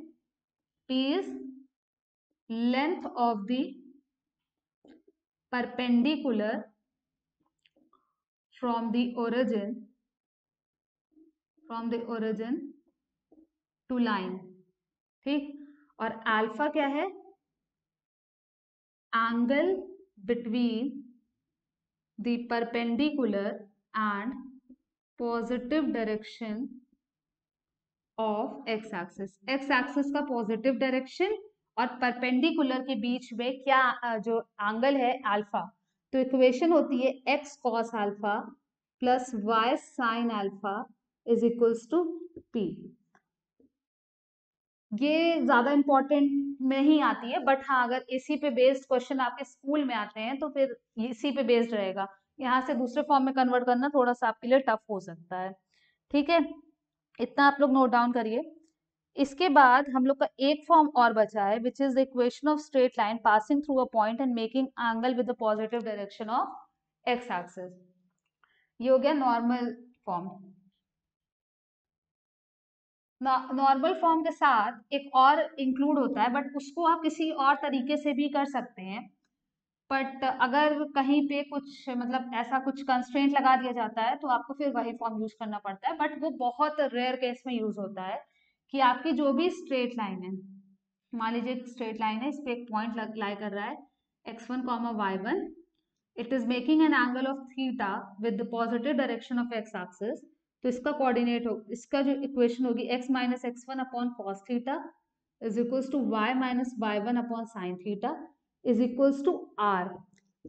P is length of the perpendicular from the origin from the origin to line ठीक? और अल्फ़ा क्या है? Angle between the perpendicular and positive direction of x axis x axis का positive direction और परपेंडिकुलर के बीच में क्या जो एंगल है अल्फ़ा तो इक्वेशन होती है x cos alpha plus y sin alpha is equals to p ये ज़्यादा इंपॉर्टेंट में ही आती है बट हाँ अगर इसी पे बेस्ड क्वेश्चन आपके स्कूल में आते हैं तो फिर इसी पे बेस्ड रहेगा। यहाँ से दूसरे फॉर्म में कन्वर्ट करना थोड़ा सा आपके लिए टफ हो सकता है। ठीक है? इतना आप लोग नोट डाउन करिए। इसके बाद हम लोग का एक फॉर्म और बचा है which is the equation of straight line passing through a point and making angle with the positive direction of x axis ये हो गया नॉर्मल फॉर्म नॉर्मल फॉर्म के साथ एक और इंक्लूड होता है बट उसको आप किसी और तरीके से भी कर सकते हैं। बट अगर कहीं पे कुछ मतलब ऐसा कुछ कंस्ट्रेंट लगा दिया जाता है तो आपको फिर वही फॉर्म यूज़ करना पड़ता है। बट वो बहुत रेयर केस में यूज़ होता है कि आपकी जो भी स्ट्रेट लाइन है, मान लीजिए एक स्ट्रेट लाइन है, इस पर एक पॉइंट लाई कर रहा है x one comma y one it is making an angle of theta with the positive direction of x axis तो इसका कोऑर्डिनेट हो, इसका जो इक्वेशन होगी x minus x one upon cos theta is equals to y minus y one upon sine theta is equals to r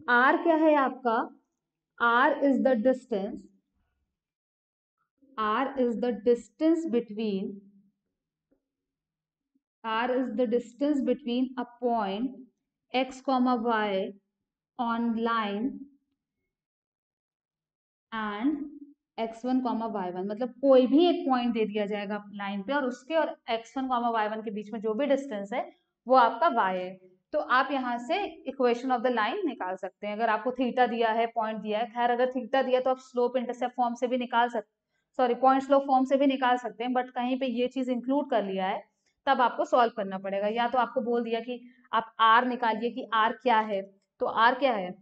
r क्या है आपका? R is the distance r is the distance between r is the distance between a point x comma y on line and x one comma y one मतलब कोई भी एक point दे दिया जाएगा line पे और उसके और x one comma y one के बीच में जो भी डिस्टेंस है, वो आपका वाई है। तो आप यहाँ से इक्वेशन ऑफ़ द लाइन निकाल सकते हैं। अगर आपको थीटा दिया है पॉइंट दिया है, खैर अगर थीटा दिया तो आप स्लोप इंटरसेप्ट फॉर्म से भी निकाल सकते सॉरी पॉइंट स्लोप फॉर्म से भी निकाल सकते हैं बट कहीं पे ये चीज़ इंक्लूड कर लिया है, तब आपको सॉल्व करना पड़ेगा। या तो आपको बोल दिया कि आप आर निकालिए कि आर क्या है। तो आर क्या है?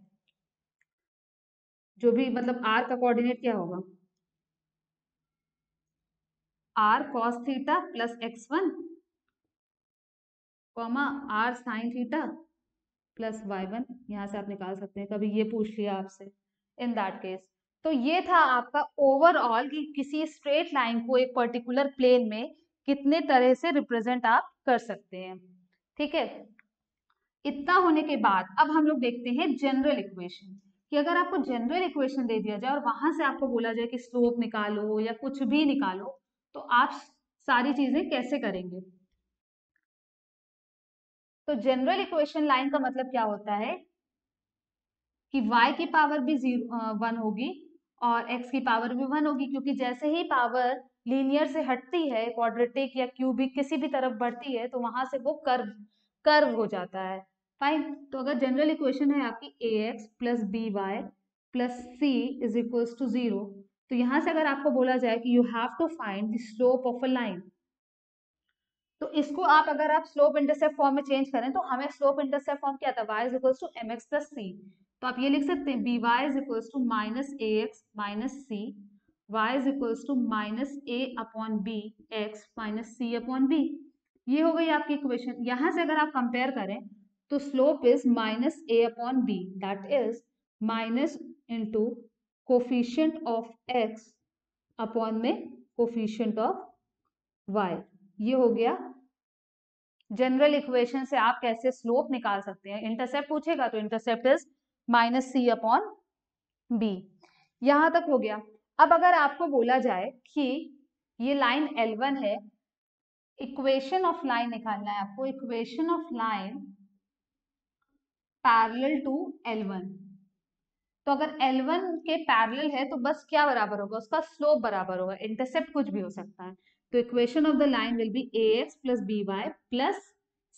जो भी मतलब आर का कोऑर्डिनेट क्या होगा? R cos theta plus x one comma r sine theta plus y one यहाँ से आप निकाल सकते हैं, कभी ये पूछ लिया आपसे इन दैट केस तो ये था आपका ओवरऑल कि किसी स्ट्रेट लाइन को एक पर्टिकुलर प्लेन में कितने तरह से रिप्रेजेंट आप कर सकते हैं। ठीक है? इतना होने के बाद अब हम लोग देखते हैं जनरल इक्वेशन कि अगर आपको जनरल इक्वेशन दे दिया जाए और वहाँ से आपको बोला जाए कि स्लोप निकालो या कुछ भी निकालो तो आप सारी चीज़ें कैसे करेंगे? तो जनरल इक्वेशन लाइन का मतलब क्या होता है? कि y की पावर भी ज़ीरो वन होगी और x की पावर भी वन होगी, क्योंकि जैसे ही पावर लीनियर से हटती है क्वाड्रेटिक या क्यूबिक किसी भी तरफ़ बढ़ती है तो वहाँ से वो कर्व कर्व हो जाता है। फाइन तो अगर जनरल इक्वेशन है आपकी a x plus b y plus c is equals to zero तो यहाँ से अगर आपको बोला जाए कि you have to find the slope of a line तो इसको आप अगर आप स्लोप इंटरसेप्ट फॉर्म में चेंज करें तो हमें स्लोप इंटरसेप्ट फॉर्म क्या था? Y is equals to m x plus c तो आप ये लिख सकते हैं b y is equals to minus a x minus c y is equals to minus a upon b x minus c upon b ये हो गई आपकी इक्वेशन यहाँ से अगर आप कंपेयर करें तो slope is minus a upon b that is minus into coefficient of x upon में कोफिशियंट ऑफ़ वाई ये हो गया जनरल इक्वेशन से आप कैसे स्लोप निकाल सकते हैं। इंटरसेप्ट पूछेगा तो intercept is minus c upon b यहाँ तक हो गया। अब अगर आपको बोला जाए कि ये लाइन L1 है इक्वेशन ऑफ़ लाइन निकालना है आपको। Equation of line parallel to L1 तो अगर L1 के पैरेलल है तो बस क्या बराबर होगा? उसका स्लोप बराबर होगा इंटरसेप्ट कुछ भी हो सकता है। तो equation of the line will be a x plus b y plus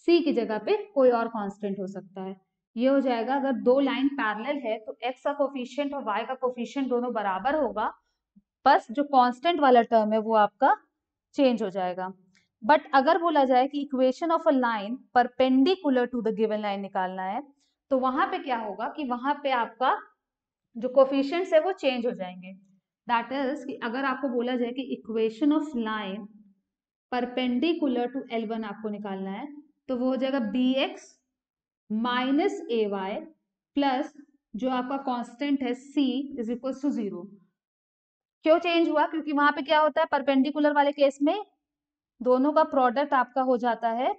c की जगह पे कोई और कांस्टेंट हो सकता है। ये हो जाएगा, अगर दो लाइन पैरेलल है तो एक्स का कोफिशियंट और वाई का कोफिशियंट दोनों बराबर होगा, बस जो कांस्टेंट वाला टर्म है, वो आपका चेंज हो जाएगा। बट अगर बोला जाए कि equation of a line perpendicular to the given line निकालना है तो वहाँ पे क्या होगा कि वहाँ पे आपका जो कोफिशियंट है वो चेंज हो जाएँगे। दैट इज़ कि अगर आपको बोला जाए कि equation of line perpendicular to L one आपको निकालना है तो वो हो जाएगा b x minus a y plus जो आपका कांस्टेंट है c is equal to zero क्यों चेंज हुआ? क्योंकि वहाँ पे क्या होता है? परपेंडिकुलर वाले केस में दोनों का प्रोडक्ट आपका हो जाता है।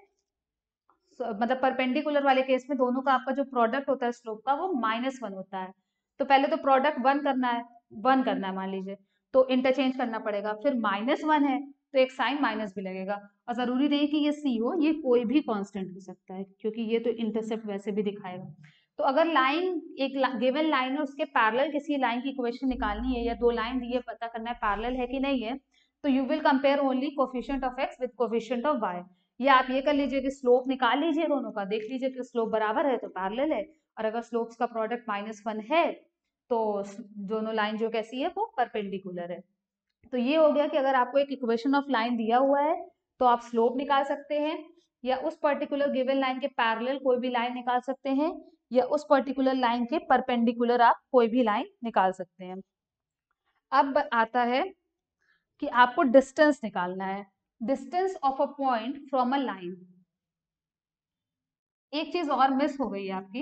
मतलब परपेंडिकुलर वाले केस में दोनों का आपका जो प्रोडक्ट होता है स्लोप का, वो माइनस वन होता है। तो पहले तो प्रोडक्ट वन करना है वन करना है, मान लीजिए। तो इंटरचेंज करना पड़ेगा। फिर माइनस वन है तो एक साइन माइनस भी लगेगा। और ज़रूरी नहीं कि ये सी हो, ये कोई भी कांस्टेंट हो सकता है, क्योंकि ये तो इंटरसेप्ट वैसे भी दिखाएगा। तो अगर लाइन एक गिवन लाइन है उसके पैरेलल किसी लाइन की इक्वेशन निकालनी है या दो लाइन दी है पता करना है पैरेलल है कि नहीं है तो you will compare only coefficient of x with coefficient of y या आप ये कर लीजिए कि स्लोप निकाल लीजिए दोनों का, देख लीजिए कि स्लोप बराबर है तो पैरेलल है। और अगर स्लोप्स का प्रोडक्ट माइनस वन है तो दोनों लाइन जो कैसी है, वो परपेंडिकुलर है। तो ये हो गया कि अगर आपको एक इक्वेशन ऑफ़ लाइन दिया हुआ है तो आप स्लोप निकाल सकते हैं, या उस पर्टिकुलर गिवन लाइन के पैरेलल कोई भी लाइन निकाल सकते हैं, या उस पर्टिकुलर लाइन के परपेंडिकुलर आप कोई भी लाइन निकाल सकते हैं। अब आता है कि आपको डिस्टेंस निकालना है। Distance of a point from a line एक चीज़ और मिस हो गई है आपकी।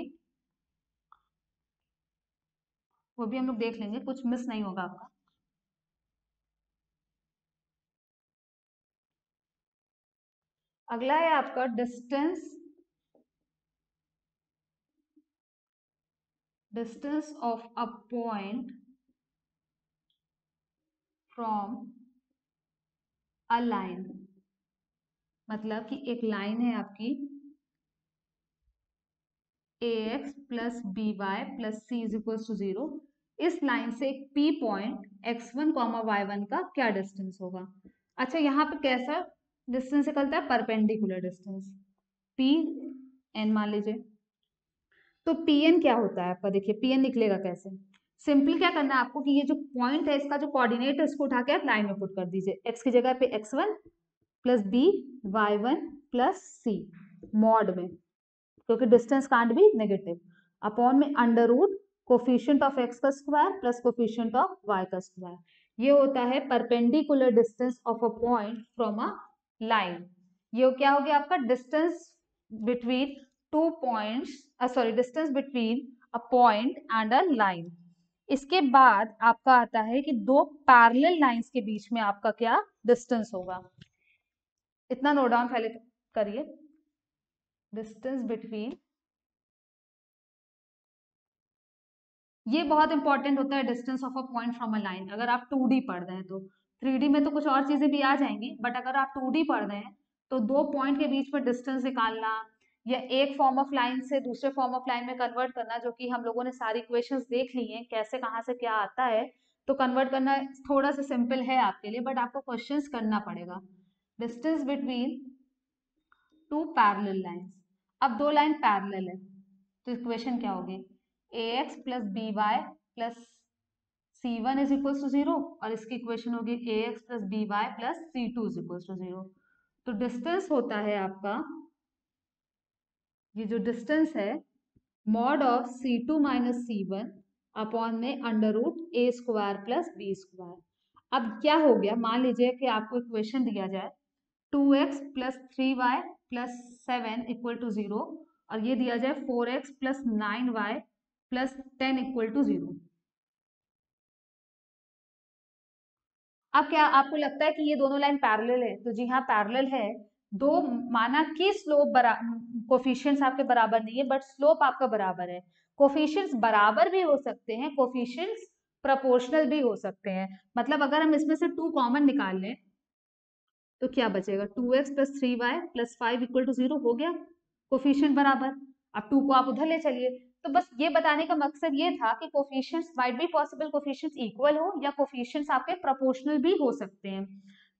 वो भी हम लोग देख लेंगे, कुछ मिस नहीं होगा आपका। अगला है आपका distance distance of a point from a line मतलब कि एक लाइन है आपकी a x plus b y plus c is equal to zero इस लाइन से एक p point x one comma y one का क्या डिस्टेंस होगा? अच्छा यहाँ पे कैसा डिस्टेंस निकलता है? परपेंडिकुलर डिस्टेंस पी एन मान लीजिए। तो पी एन क्या होता है? आपका देखिए पी एन निकलेगा कैसे? सिंपली क्या करना है आपको कि ये जो पॉइंट है, इसका जो कोऑर्डिनेट है, इसको उठा के आप लाइन में पुट कर दीजिए। एक्स की जगह पे x one plus b y one plus c mod में। क्योंकि डिस्टेंस कांट भी नेगेटिव अपॉन में under root coefficient of x का square plus coefficient of y का स्क्वायर। ये होता है perpendicular distance of a point from a line. ये क्या हो गया आपका? Distance between two points sorry, distance between a point and a line. इसके बाद आपका आता है कि दो पैरेलल लाइंस के बीच में आपका क्या डिस्टेंस होगा। इतना नोट डाउन पहले करिए। डिस्टेंस बिटवीन ये बहुत इंपॉर्टेंट होता है distance of a point from a line अगर आप टू पढ़ रहे हैं तो। थ्री में तो कुछ और चीज़ें भी आ जाएँगी बट अगर आप टू पढ़ रहे हैं तो दो पॉइंट के बीच में डिस्टेंस निकालना या एक फॉर्म ऑफ़ लाइन से दूसरे फॉर्म ऑफ़ लाइन में कन्वर्ट करना, जो कि हम लोगों ने सारी इक्वेशंस देख ली हैं, कैसे, कहाँ से क्या आता है तो कन्वर्ट करना थोड़ा सा सिंपल है आपके लिए बट आपको क्वेश्चंस करना पड़ेगा। Distance between two parallel lines अब दो लाइन पैरेलल है तो इक्वेशन क्या होगी? A x plus b y plus c one is equal to zero और इसकी इक्वेशन होगी a x plus b y plus c two is equal to zero तो डिस्टेंस होता है आपका, ये जो डिस्टेंस है mod of c two minus c one upon में under root a square plus b square अब क्या हो गया? मान लीजिए कि आपको इक्वेशन दिया जाए two x plus three y plus seven equal to zero और ये दिया जाए four x plus nine y plus ten equal to zero अब क्या आपको लगता है कि ये दोनों लाइन पैरेलल है? तो जी हाँ पैरेलल है। दो माना कि स्लोप कोफिशियंट्स आपके बराबर नहीं है बट स्लोप आपका बराबर है। कोफिशियंट्स बराबर भी हो सकते हैं कोफिशियंट्स प्रपोर्शनल भी हो सकते हैं। मतलब अगर हम इसमें से टू कॉमन निकाल लें तो क्या बचेगा? Two x plus three y plus five equal to zero हो गया कोफिशियंट बराबर। अब टू को आप उधर ले चलिए। तो बस ये बताने का मकसद ये था कि coefficients might be possible coefficients equal हो या कोफिशियंट्स आपके प्रपोर्शनल भी हो सकते हैं।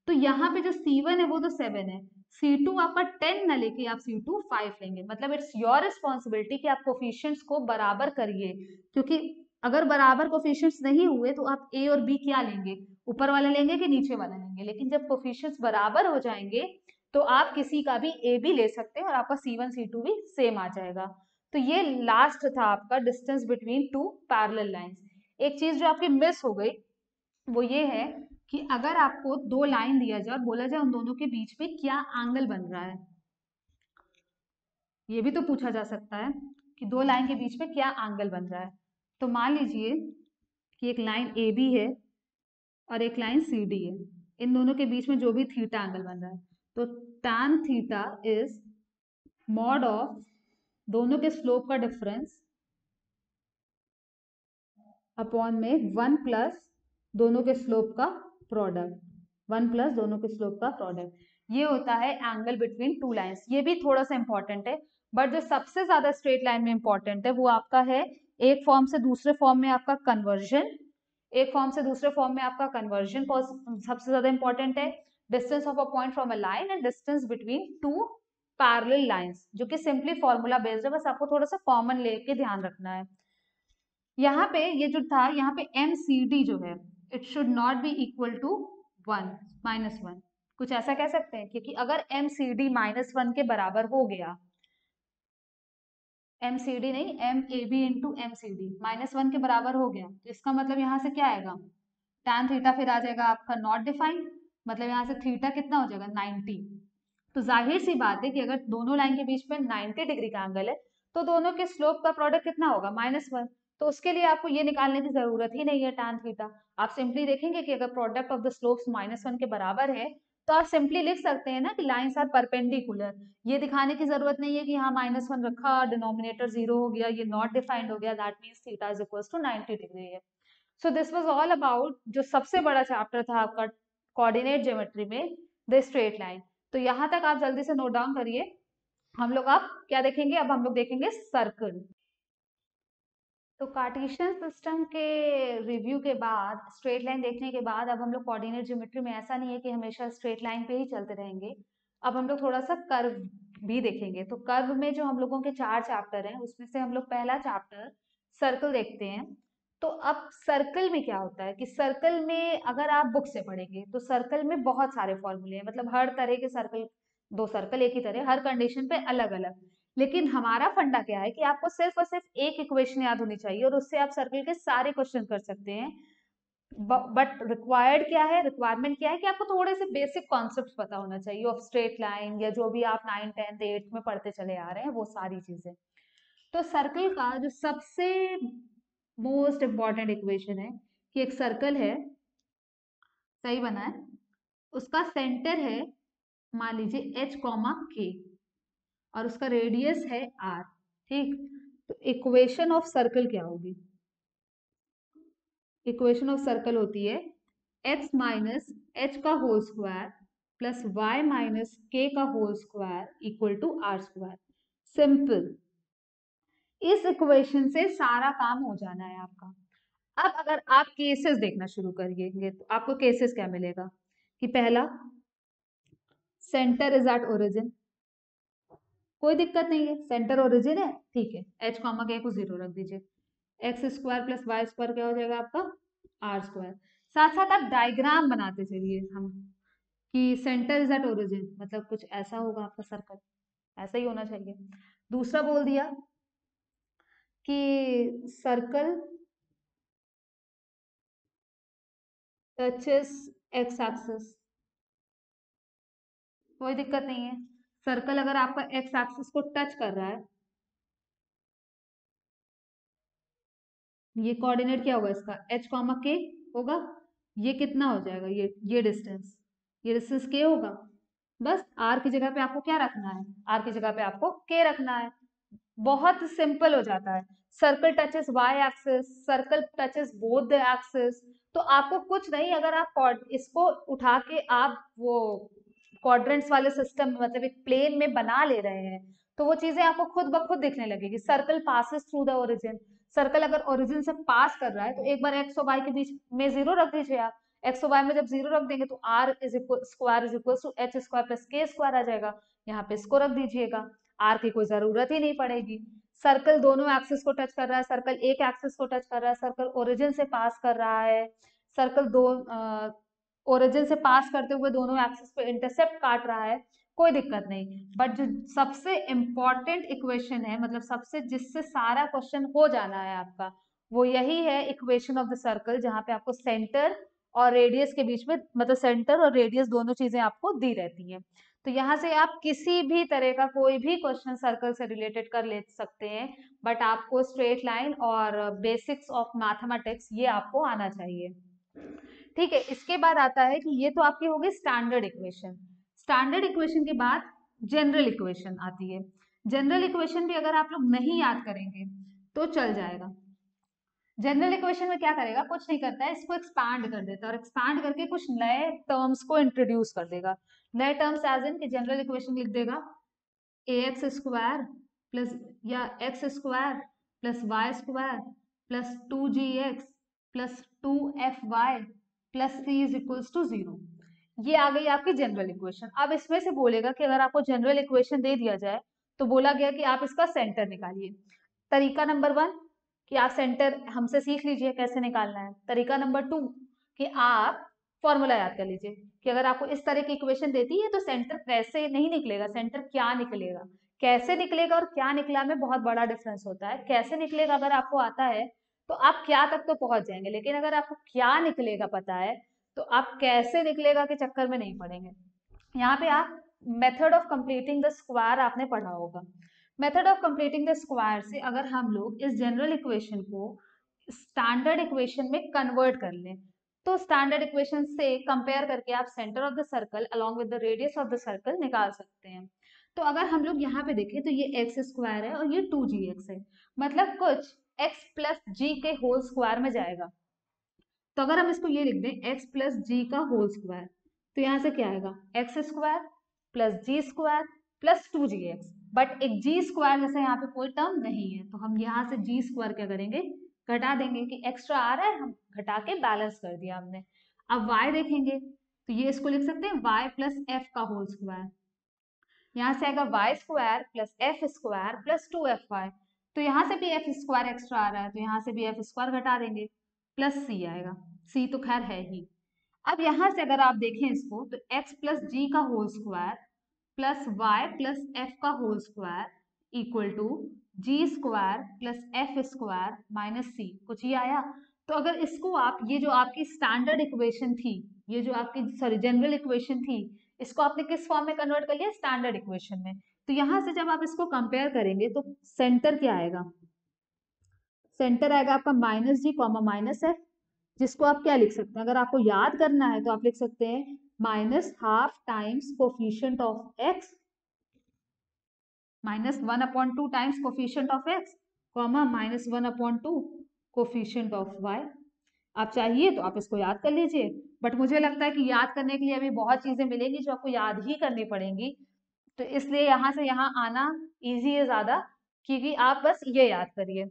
तो यहाँ पे जो C1 है वो तो सेवन है। C2 आपका टेन ना लेके आप C2 फाइव लेंगे। मतलब इट्स योर रिस्पॉन्सिबिलिटी कि आप कोफिशियंट्स को बराबर करिए। क्योंकि अगर बराबर कोफिशियंट्स नहीं हुए तो आप ए और बी क्या लेंगे? ऊपर वाला लेंगे कि नीचे वाला लेंगे? लेकिन जब कोफिशियंट्स बराबर हो जाएँगे तो आप किसी का भी ए भी ले सकते हैं और आपका सी वन सी टू भी सेम आ जाएगा। तो ये लास्ट था आपका distance between two parallel lines एक चीज़ जो आपकी मिस हो गई, वो ये है कि अगर आपको दो लाइन दिया जाए और बोला जाए उन दोनों के बीच में क्या एंगल बन रहा है, ये भी तो पूछा जा सकता है कि दो लाइन के बीच में क्या एंगल बन रहा है। तो मान लीजिए कि एक लाइन ए बी है और एक लाइन सी डी है। इन दोनों के बीच में जो भी थीटा एंगल बन रहा है तो tan theta is mod of दोनों के स्लोप का डिफरेंस अपॉन में वन प्लस दोनों के स्लोप का प्रोडक्ट वन प्लस दोनों के स्लोप का प्रोडक्ट ये होता है एंगल बिटवीन टू लाइंस ये भी थोड़ा सा इंपॉर्टेंट है बट जो सबसे ज़्यादा स्ट्रेट लाइन में इंपॉर्टेंट है वो आपका है एक फॉर्म से दूसरे फॉर्म में आपका कन्वर्जन एक फॉर्म से दूसरे फॉर्म में आपका कन्वर्जन सबसे ज़्यादा इंपॉर्टेंट है distance of a point from a line and distance between two parallel lines जो कि सिंपली फॉर्मूला बेस्ड है, बस आपको थोड़ा सा कॉमन लेके ध्यान रखना है। यहाँ पे ये जो था, यहाँ पे एम सी डी जो है it should not be equal to one minus one कुछ ऐसा कह सकते हैं, क्योंकि अगर m c d minus one के बराबर हो गया एम सी डी नहीं m a b into m c d minus one के बराबर हो गया तो इसका मतलब यहाँ से क्या आएगा? टैन थीटा फिर आ जाएगा आपका नॉट डिफाइंड मतलब यहाँ से थीटा कितना हो जाएगा? नाइनटी तो ज़ाहिर सी बात है कि अगर दोनों लाइन के बीच में नाइनटी डिग्री का एंगल है तो दोनों के स्लोप का प्रोडक्ट कितना होगा? Minus one. तो उसके लिए आपको ये निकालने की ज़रूरत ही नहीं है टैन थीटा आप सिंपली देखेंगे कि अगर product of the slopes minus one के बराबर है तो आप सिंपली लिख सकते हैं ना कि लाइन्स आर परपेंडिकुलर ये दिखाने की ज़रूरत नहीं है कि यहाँ माइनस वन रखा डिनोमिनेटर ज़ीरो हो गया, ये नॉट डिफाइंड हो गया that means theta is equal to ninety degree है। So this was all about जो सबसे बड़ा चैप्टर था आपका कोऑर्डिनेट ज्योमेट्री में द स्ट्रेट लाइन तो यहाँ तक आप जल्दी से नोट डाउन करिए। हम लोग आप क्या देखेंगे? अब हम लोग देखेंगे सर्कल तो कार्टेशियन सिस्टम के रिव्यू के बाद स्ट्रेट लाइन देखने के बाद, अब हम लोग कोऑर्डिनेट ज्योमेट्री में ऐसा नहीं है कि हमेशा स्ट्रेट लाइन पे ही चलते रहेंगे। अब हम लोग थोड़ा सा कर्व भी देखेंगे। तो कर्व में जो हम लोगों के चार चैप्टर हैं, उसमें से हम लोग पहला चैप्टर सर्कल देखते हैं। तो अब सर्कल में क्या होता है कि सर्कल में अगर आप बुक से पढ़ेंगे तो सर्कल में बहुत सारे फॉर्मूले हैं। मतलब हर तरह के सर्कल दो सर्कल एक ही तरह, हर कंडीशन पे अलग अलग लेकिन हमारा फंडा क्या है कि आपको सिर्फ़ और सिर्फ़ एक इक्वेशन याद होनी चाहिए और उससे आप सर्कल के सारे क्वेश्चन कर सकते हैं। बट रिक्वायर्ड क्या है? रिक्वायरमेंट क्या है कि आपको थोड़े से बेसिक कॉन्सेप्ट पता होना चाहिए ऑफ़ स्ट्रेट लाइन या जो भी आप नाइन टेंथ एट्थ में पढ़ते चले आ रहे हैं, वो सारी चीज़ें। तो सर्कल का जो सबसे मोस्ट इंपॉर्टेंट इक्वेशन है कि एक सर्कल है, सही बना है, उसका सेंटर है मान लीजिए एच कॉमा के और उसका रेडियस है आर ठीक? तो इक्वेशन ऑफ़ सर्कल क्या होगी? इक्वेशन ऑफ़ सर्कल होती है एक्स माइनस एच का whole square plus y minus k का whole square equal to r square. Simple. इस इक्वेशन से सारा काम हो जाना है आपका। अब अगर आप केसेस देखना शुरू करिएँगे तो आपको केसेस क्या मिलेगा? कि पहला सेंटर इज़ एट ओरिजिन कोई दिक्कत नहीं है सेंटर ओरिजिन है, ठीक है एच कॉमा के को ज़ीरो रख दीजिए। X square plus y square क्या हो जाएगा आपका? आर स्क्वायर साथ साथ आप डायग्राम बनाते चलिए हम, कि सेंटर इज़ एट ओरिजिन मतलब कुछ ऐसा होगा आपका सर्कल ऐसा ही होना चाहिए। दूसरा बोल दिया कि सर्कल टचेस एक्स एक्सिस कोई दिक्कत नहीं है। सर्कल अगर आपका एक्स एक्सिस को टच कर रहा है, ये कोऑर्डिनेट क्या होगा इसका? एच कॉमा के होगा। ये कितना हो जाएगा? ये ये डिस्टेंस ये डिस्टेंस के होगा। बस आर की जगह पे आपको क्या रखना है? आर की जगह पे आपको के रखना है। बहुत सिंपल हो जाता है। Circle touches y axis circle touches both the axis तो आपको कुछ नहीं, अगर आप इसको उठा के आप वो क्वाड्रेंट्स वाले सिस्टम मतलब एक प्लेन में बना ले रहे हैं तो वो चीज़ें आपको खुद ब खुद दिखने लगेगी। Circle passes through the origin circle अगर ओरिजिन से पास कर रहा है तो एक बार एक्स और वाई के बीच में ज़ीरो रख दीजिए आप। एक्स और वाई में जब ज़ीरो रख देंगे तो r is equal square is equal to h square plus k square आ जाएगा। यहाँ पे इसको रख दीजिएगा। आर की कोई ज़रूरत ही नहीं पड़ेगी। सर्कल दोनों एक्सिस को टच कर रहा है सर्कल एक एक्सिस को टच कर रहा है सर्कल ओरिजिन से पास कर रहा है। सर्कल दो ओरिजिन से पास करते हुए दोनों एक्सिस पे इंटरसेप्ट काट रहा है, कोई दिक्कत नहीं। बट जो सबसे इंपॉर्टेंट इक्वेशन है मतलब सबसे जिससे सारा क्वेश्चन हो जाना है आपका, वो यही है इक्वेशन ऑफ़ द सर्कल जहाँ पे आपको सेंटर और रेडियस के बीच में मतलब सेंटर और रेडियस दोनों चीज़ें आपको दी रहती हैं। तो यहाँ से आप किसी भी तरह का कोई भी क्वेश्चन सर्कल से रिलेटेड कर ले सकते हैं बट आपको स्ट्रेट लाइन और बेसिक्स ऑफ़ मैथमेटिक्स ये आपको आना चाहिए। ठीक है, इसके बाद आता है कि ये तो आपकी होगी स्टैंडर्ड इक्वेशन स्टैंडर्ड इक्वेशन के बाद जनरल इक्वेशन आती है। जनरल इक्वेशन भी अगर आप लोग नहीं याद करेंगे तो चल जाएगा। जनरल इक्वेशन में क्या करेगा? कुछ नहीं करता है, इसको एक्सपांड कर देता है और एक्सपांड करके कुछ नए टर्म्स को इंट्रोड्यूस कर देगा। नए terms as in general equation लिख देगा। ए एक्स स्क्वायर प्लस या x square plus y square plus two g x plus two f y plus c is equals to zero ये आ गई आपकी जनरल इक्वेशन अब इसमें से बोलेगा कि अगर आपको जनरल इक्वेशन दे दिया जाए तो बोला गया कि आप इसका सेंटर निकालिए। तरीका नंबर वन कि आप सेंटर हमसे सीख लीजिए कैसे निकालना है। तरीका नंबर टू कि आप फॉर्मूला याद कर लीजिए। कि अगर आपको इस तरह की इक्वेशन देती है तो सेंटर कैसे नहीं निकलेगा? सेंटर क्या निकलेगा? कैसे निकलेगा और क्या निकला में बहुत बड़ा डिफरेंस होता है। कैसे निकलेगा अगर आपको आता है तो आप क्या तक तो पहुँच जाएँगे, लेकिन अगर आपको क्या निकलेगा पता है तो आप कैसे निकलेगा के चक्कर में नहीं पड़ेंगे। यहाँ पे आप method of completing the square आपने पढ़ा होगा। Method of completing the square से अगर हम लोग इस जनरल इक्वेशन को स्टैंडर्ड इक्वेशन में कन्वर्ट कर लें तो स्टैंडर्ड इक्वेशन से कंपेयर करके आप centre of the circle along with the radius of the circle निकाल सकते हैं। तो अगर हम लोग यहाँ पे देखें तो ये एक्स स्क्वायर है और ये टू जी एक्स है। मतलब कुछ एक्स प्लस जी के होल स्क्वायर में जाएगा। तो अगर हम इसको ये लिख दें एक्स प्लस जी का होल स्क्वायर तो यहाँ से क्या आएगा? X square plus g square plus two g x but एक जी स्क्वायर जैसे यहाँ पे कोई टर्म नहीं है तो हम यहाँ से जी स्क्वायर क्या करेंगे? घटा देंगे कि एक्स्ट्रा आ रहा है, हम घटा के बैलेंस कर दिया हमने। अब y देखेंगे तो ये इसको लिख सकते हैं, y प्लस एफ़ का होल स्क्वायर यहाँ से आएगा y square plus f square plus two f y तो यहाँ से भी एफ़ स्क्वायर एक्स्ट्रा आ रहा है तो यहाँ से भी एफ़ स्क्वायर घटा देंगे प्लस सी आएगा। सी तो खैर है ही। अब यहाँ से अगर आप देखें इसको तो x प्लस जी का whole square plus y plus f का whole square equal to g square plus f square minus c कुछ ये आया? तो अगर इसको आप, ये जो आपकी स्टैंडर्ड इक्वेशन थी, ये जो आपकी सॉरी जनरल इक्वेशन थी, इसको आपने किस फॉर्म में कन्वर्ट कर लिया? स्टैंडर्ड इक्वेशन में। तो यहाँ से जब आप इसको कंपेयर करेंगे तो सेंटर क्या आएगा? सेंटर आएगा आपका minus g comma minus f जिसको आप क्या लिख सकते हैं? अगर आपको याद करना है तो आप लिख सकते हैं minus half times coefficient of x minus one upon two times coefficient of x, comma minus one upon two coefficient of y. आप चाहिए तो आप इसको याद कर लीजिए, बट मुझे लगता है कि याद करने के लिए अभी बहुत चीज़ें मिलेंगी जो आपको याद ही करनी पड़ेंगी। तो इसलिए यहाँ से यहाँ आना इजी है ज़्यादा, क्योंकि आप बस ये याद करिए।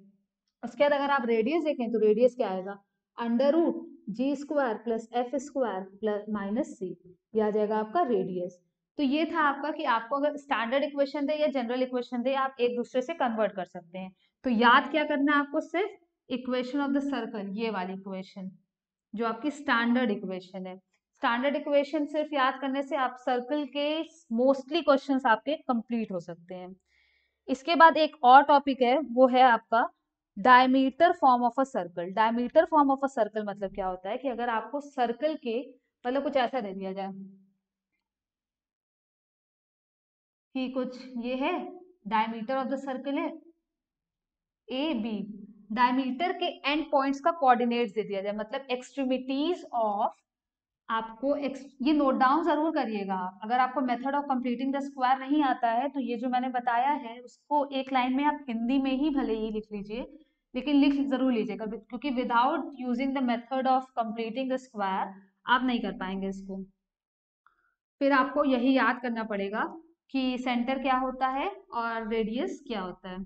उसके बाद अगर आप रेडियस देखें तो रेडियस क्या आएगा? Under root g square plus f square plus minus c यह आ जाएगा आपका रेडियस तो ये था आपका कि आपको अगर स्टैंडर्ड इक्वेशन दे या जनरल इक्वेशन दे, आप एक दूसरे से कन्वर्ट कर सकते हैं। तो याद क्या करना है आपको सिर्फ़? इक्वेशन ऑफ़ द सर्कल ये वाली इक्वेशन जो आपकी स्टैंडर्ड इक्वेशन है। स्टैंडर्ड इक्वेशन सिर्फ़ याद करने से आप सर्कल के मोस्टली क्वेश्चन आपके कंप्लीट हो सकते हैं। इसके बाद एक और टॉपिक है, वो है आपका diameter form of a circle diameter form of a circle मतलब क्या होता है कि अगर आपको सर्कल के मतलब कुछ ऐसा दे दिया जाए कि कुछ ये है? डायमीटर ऑफ़ द सर्कल है। ए बी डायमीटर के एंड पॉइंट्स का कोऑर्डिनेट्स दे दिया जाए। मतलब एक्सट्रीमिटीज ऑफ़ आपको ये नोट डाउन ज़रूर करिएगा अगर आपको method of completing the square नहीं आता है तो ये जो मैंने बताया है, उसको एक लाइन में आप हिंदी में ही भले ही लिख लीजिए, लेकिन लिख ज़रूर लीजिएगा, क्योंकि without using the method of completing the square आप नहीं कर पाएँगे इसको। फिर आपको यही याद करना पड़ेगा कि सेंटर क्या होता है और रेडियस क्या होता है।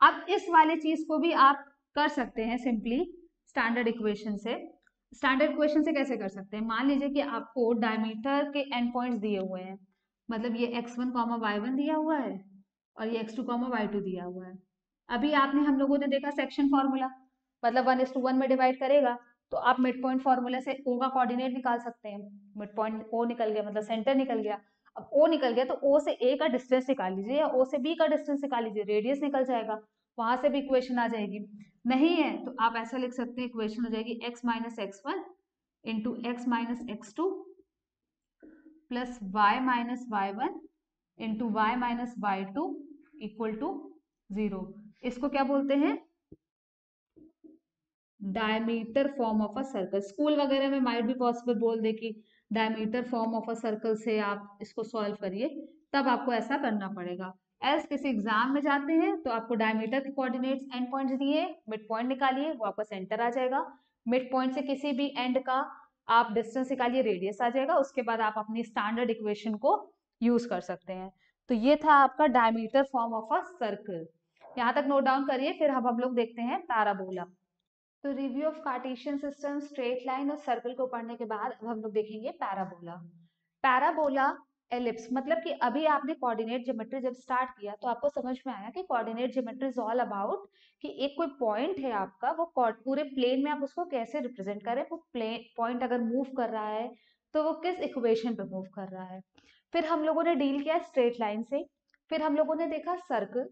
अब इस वाले चीज़ को भी आप कर सकते हैं सिंपली स्टैंडर्ड इक्वेशन से। स्टैंडर्ड इक्वेशन से कैसे कर सकते हैं? मान लीजिए कि आपको डायमीटर के एंड पॉइंट्स दिए हुए हैं। मतलब ये x one comma y one दिया हुआ है और ये x two comma y two दिया हुआ है। अभी आपने हम लोगों ने देखा सेक्शन फॉर्मूला मतलब वन इज़ टू वन में डिवाइड करेगा तो आप मिड पॉइंट फॉर्मूला से ओ का कोऑर्डिनेट निकाल सकते हैं। मिड पॉइंट ओ निकल गया मतलब सेंटर निकल गया। अब ओ निकल गया तो ओ से ए का डिस्टेंस निकाल लीजिए या ओ से बी का डिस्टेंस निकाल लीजिए रेडियस निकल जाएगा, वहाँ से भी इक्वेशन आ जाएगी। नहीं है तो आप ऐसा लिख सकते हैं इक्वेशन हो जाएगी x minus x one into x minus x two plus y minus y one into y minus y two equal to zero इसको क्या बोलते हैं? Diameter form of a circle school वगैरह में माइट भी पॉसिबल बोल दे कि diameter form of a circle से आप इसको सॉल्व करिए, तब आपको ऐसा करना पड़ेगा। एज किसी एग्ज़ाम में जाते हैं तो आपको डायमीटर के कोऑर्डिनेट्स एंड पॉइंट्स दिए मिड पॉइंट निकालिए वो आपका सेंटर आ जाएगा। मिड पॉइंट से किसी भी एंड का आप डिस्टेंस निकालिए रेडियस आ जाएगा, उसके बाद आप अपनी स्टैंडर्ड इक्वेशन को यूज़ कर सकते हैं। तो ये था आपका diameter form of a circle यहाँ तक नोट डाउन करिए, फिर हम हम लोग देखते हैं पैराबोला तो review of Cartesian system straight line और सर्कल को पढ़ने के बाद अब हम लोग देखेंगे पैराबोला पैराबोला एलिप्स मतलब कि अभी आपने कोऑर्डिनेट ज्योमेट्री जब स्टार्ट किया तो आपको समझ में आया कि coordinate geometry is all about कि एक कोई पॉइंट है आपका, वो पूरे प्लेन में आप उसको कैसे रिप्रेजेंट करें? वो प्लेन पॉइंट अगर मूव कर रहा है तो वो किस इक्वेशन पे मूव कर रहा है? फिर हम लोगों ने डील किया स्ट्रेट लाइन से, फिर हम लोगों ने देखा सर्कल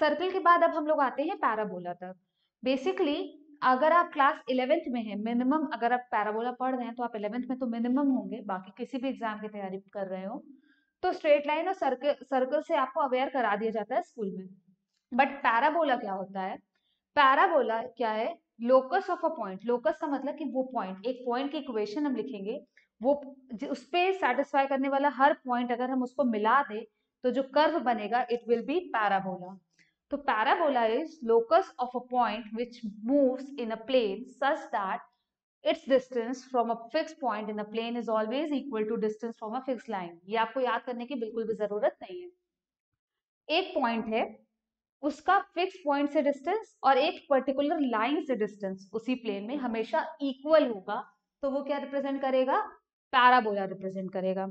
सर्कल के बाद अब हम लोग आते हैं पैराबोला तक। बेसिकली अगर आप क्लास इलेवेंथ में हैं मिनिमम अगर आप पैराबोला पढ़ रहे हैं तो आप इलेवेंथ में तो मिनिमम होंगे, बाकी किसी भी एग्ज़ाम की तैयारी कर रहे हो तो स्ट्रेट लाइन और सर्कल सर्कल से आपको अवेयर करा दिया जाता है स्कूल में। बट पैराबोला क्या होता है? पैराबोला क्या है? Locus of a point locus का मतलब कि वो पॉइंट एक पॉइंट की इक्वेशन हम लिखेंगे, वो उस पर सेटिस्फाई करने वाला हर पॉइंट अगर हम उसको मिला दे तो जो कर्व बनेगा इट विल बी पैराबोला तो parabola is locus of a point which moves in a plane such that its distance from a fixed point in the plane is always equal to distance from a fixed line. ये आपको याद करने की बिल्कुल भी ज़रूरत नहीं है। एक पॉइंट है, उसका फिक्स पॉइंट से डिस्टेंस और एक पर्टिकुलर लाइन से डिस्टेंस उसी प्लेन में हमेशा इक्वल होगा तो वो क्या रिप्रेजेंट करेगा? पैराबोला रिप्रेजेंट करेगा।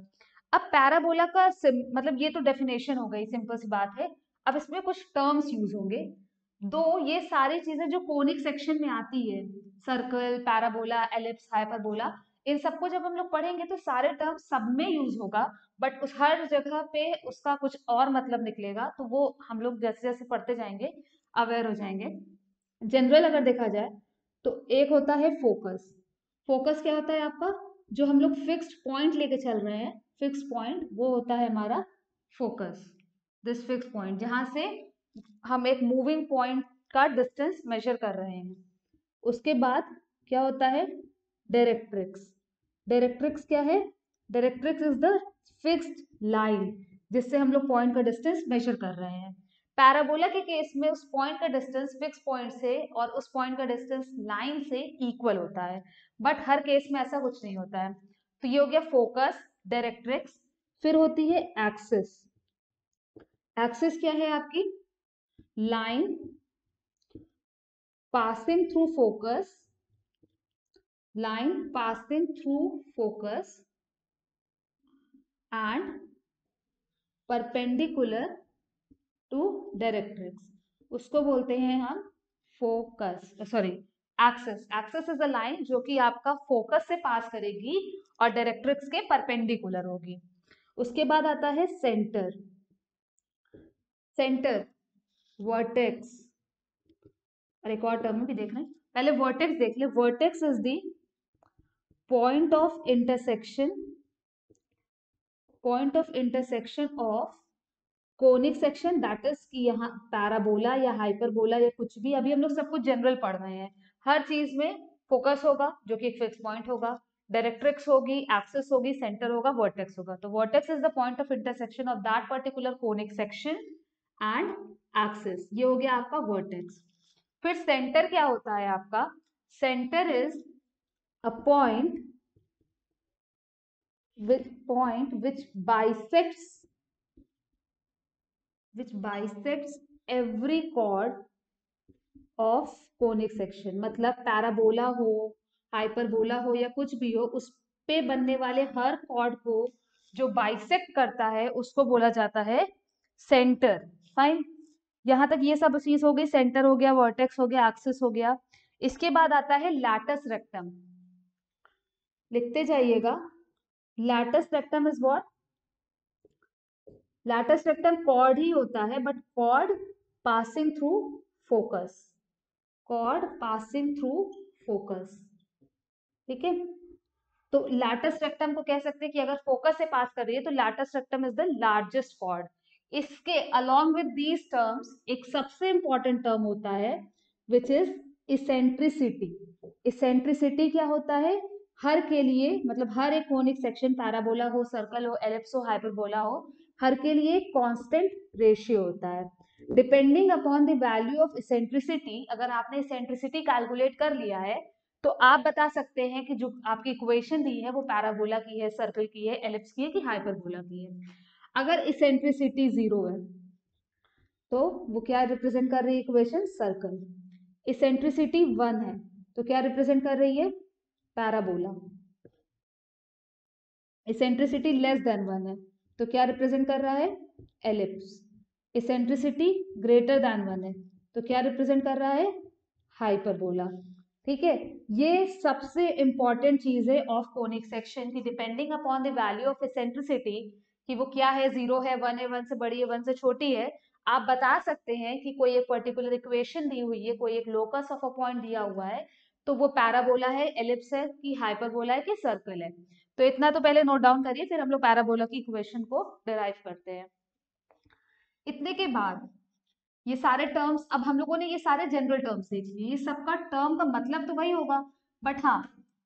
अब पैराबोला का मतलब ये तो डेफिनेशन हो गई सिंपल सी बात है। अब इसमें कुछ टर्म्स यूज़ होंगे। दो, ये सारी चीज़ें जो कोनिक सेक्शन में आती है सर्कल पैराबोला एलिप्स हाइपरबोला इन सबको जब हम लोग पढ़ेंगे तो सारे टर्म सब में यूज़ होगा बट उस हर जगह पे उसका कुछ और मतलब निकलेगा तो वो हम लोग जैसे जैसे पढ़ते जाएँगे अवेयर हो जाएँगे। जनरल अगर देखा जाए तो एक होता है फोकस फोकस क्या होता है आपका? जो हम लोग फिक्स्ड पॉइंट लेके चल रहे हैं फिक्स पॉइंट वो होता है हमारा फोकस दिस फिक्स पॉइंट जहाँ से हम एक मूविंग पॉइंट का डिस्टेंस मेजर कर रहे हैं। उसके बाद क्या होता है? डायरेक्ट्रिक्स डायरेक्ट्रिक्स क्या है? Directrix is the fixed line जिससे हम लोग पॉइंट का डिस्टेंस मेजर कर रहे हैं। पैराबोला के केस में उस पॉइंट का डिस्टेंस फिक्स पॉइंट से और उस पॉइंट का डिस्टेंस लाइन से इक्वल होता है। बट हर केस में ऐसा कुछ नहीं होता है। तो ये हो गया फोकस डायरेक्ट्रिक्स फिर होती है एक्सिस एक्सिस क्या है आपकी? Line passing through focus line passing through focus and perpendicular to directrix उसको बोलते हैं हम focus sorry axis axis is a line जो कि आपका फोकस से पास करेगी और डायरेक्ट्रिक्स के परपेंडिकुलर होगी. उसके बाद आता है सेंटर सेंटर वर्टेक्स और एक और टर्म भी देख रहे हैं। पहले वर्टेक्स देख ले। Vertex is the point of intersection point of intersection of conic section that is कि यहाँ पैराबोला या हाइपरबोला या कुछ भी। अभी हम लोग सब कुछ जनरल पढ़ रहे हैं। हर चीज़ में फोकस होगा, जो कि एक फिक्स पॉइंट होगा। डायरेक्ट्रिक्स होगी एक्सेस होगी सेंटर होगा वर्टेक्स होगा। तो vertex is the point of intersection of that particular conic section and axis ये हो गया आपका वर्टेक्स फिर सेंटर क्या होता है आपका? Centre is a point with, point which bisects which bisects every chord of conic मतलब पैराबोला हो हाइपरबोला हो या कुछ भी हो, उस पे बनने वाले हर कॉर्ड को जो बाइसेक्ट करता है, उसको बोला जाता है सेंटर फाइन यहाँ तक ये सब चीज़ हो गई सेंटर हो गया वर्टेक्स हो गया एक्सिस हो गया। इसके बाद आता है लैटस रेक्टम लिखते जाइएगा। Latus rectum is what latus rectum chord ही होता है but chord passing through focus chord passing through focus ठीक है? तो लाटस रेक्टम को कह सकते हैं कि अगर फोकस से पास कर रही है तो latus rectum is the largest chord इसके अलोंग विद दीज टर्म्स एक सबसे इंपॉर्टेंट टर्म होता है विच इज़ इसेंट्रिसिटी इसेंट्रिसिटी क्या होता है? हर के लिए मतलब हर एक कोनिक सेक्शन पैराबोला हो सर्कल हो एलिप्स हो हाइपरबोला हो, हर के लिए कांस्टेंट रेशियो होता है. Depending upon the value of eccentricity अगर आपने इसेंट्रिसिटी कैलकुलेट कर लिया है तो आप बता सकते हैं कि जो आपकी इक्वेशन दी है, वो पैराबोला की है सर्कल की है एलिप्स की है कि हाइपरबोला की है. अगर इसेंट्रिसिटी ज़ीरो है तो वो क्या रिप्रेजेंट कर रही है इक्वेशन सर्कल इसेंट्रिसिटी वन है तो क्या रिप्रेजेंट कर रही है? Parabola eccentricity less than one है तो क्या रिप्रेजेंट कर रहा है? Ellipse eccentricity greater than one है तो क्या रिप्रेजेंट कर रहा है? हाइपरबोला ठीक है? ये सबसे इंपॉर्टेंट चीज़ है ऑफ़ कोनिक सेक्शन की depending upon the value of eccentricity कि वो क्या है ज़ीरो है वन है वन से बड़ी है वन से छोटी है, आप बता सकते हैं कि कोई एक पर्टिकुलर इक्वेशन दी हुई है, कोई एक लोकस ऑफ़ अ पॉइंट दिया हुआ है तो वो पैराबोला है एलिप्स है कि हाइपरबोला है कि सर्कल है। तो इतना तो पहले नोट डाउन करिए, फिर हम लोग पैराबोला की इक्वेशन को डिराइव करते हैं। इतने के बाद ये सारे टर्म्स अब हम लोगों ने ये सारे जनरल टर्म्स देख लिए, ये सबका टर्म का मतलब तो वही होगा बट हाँ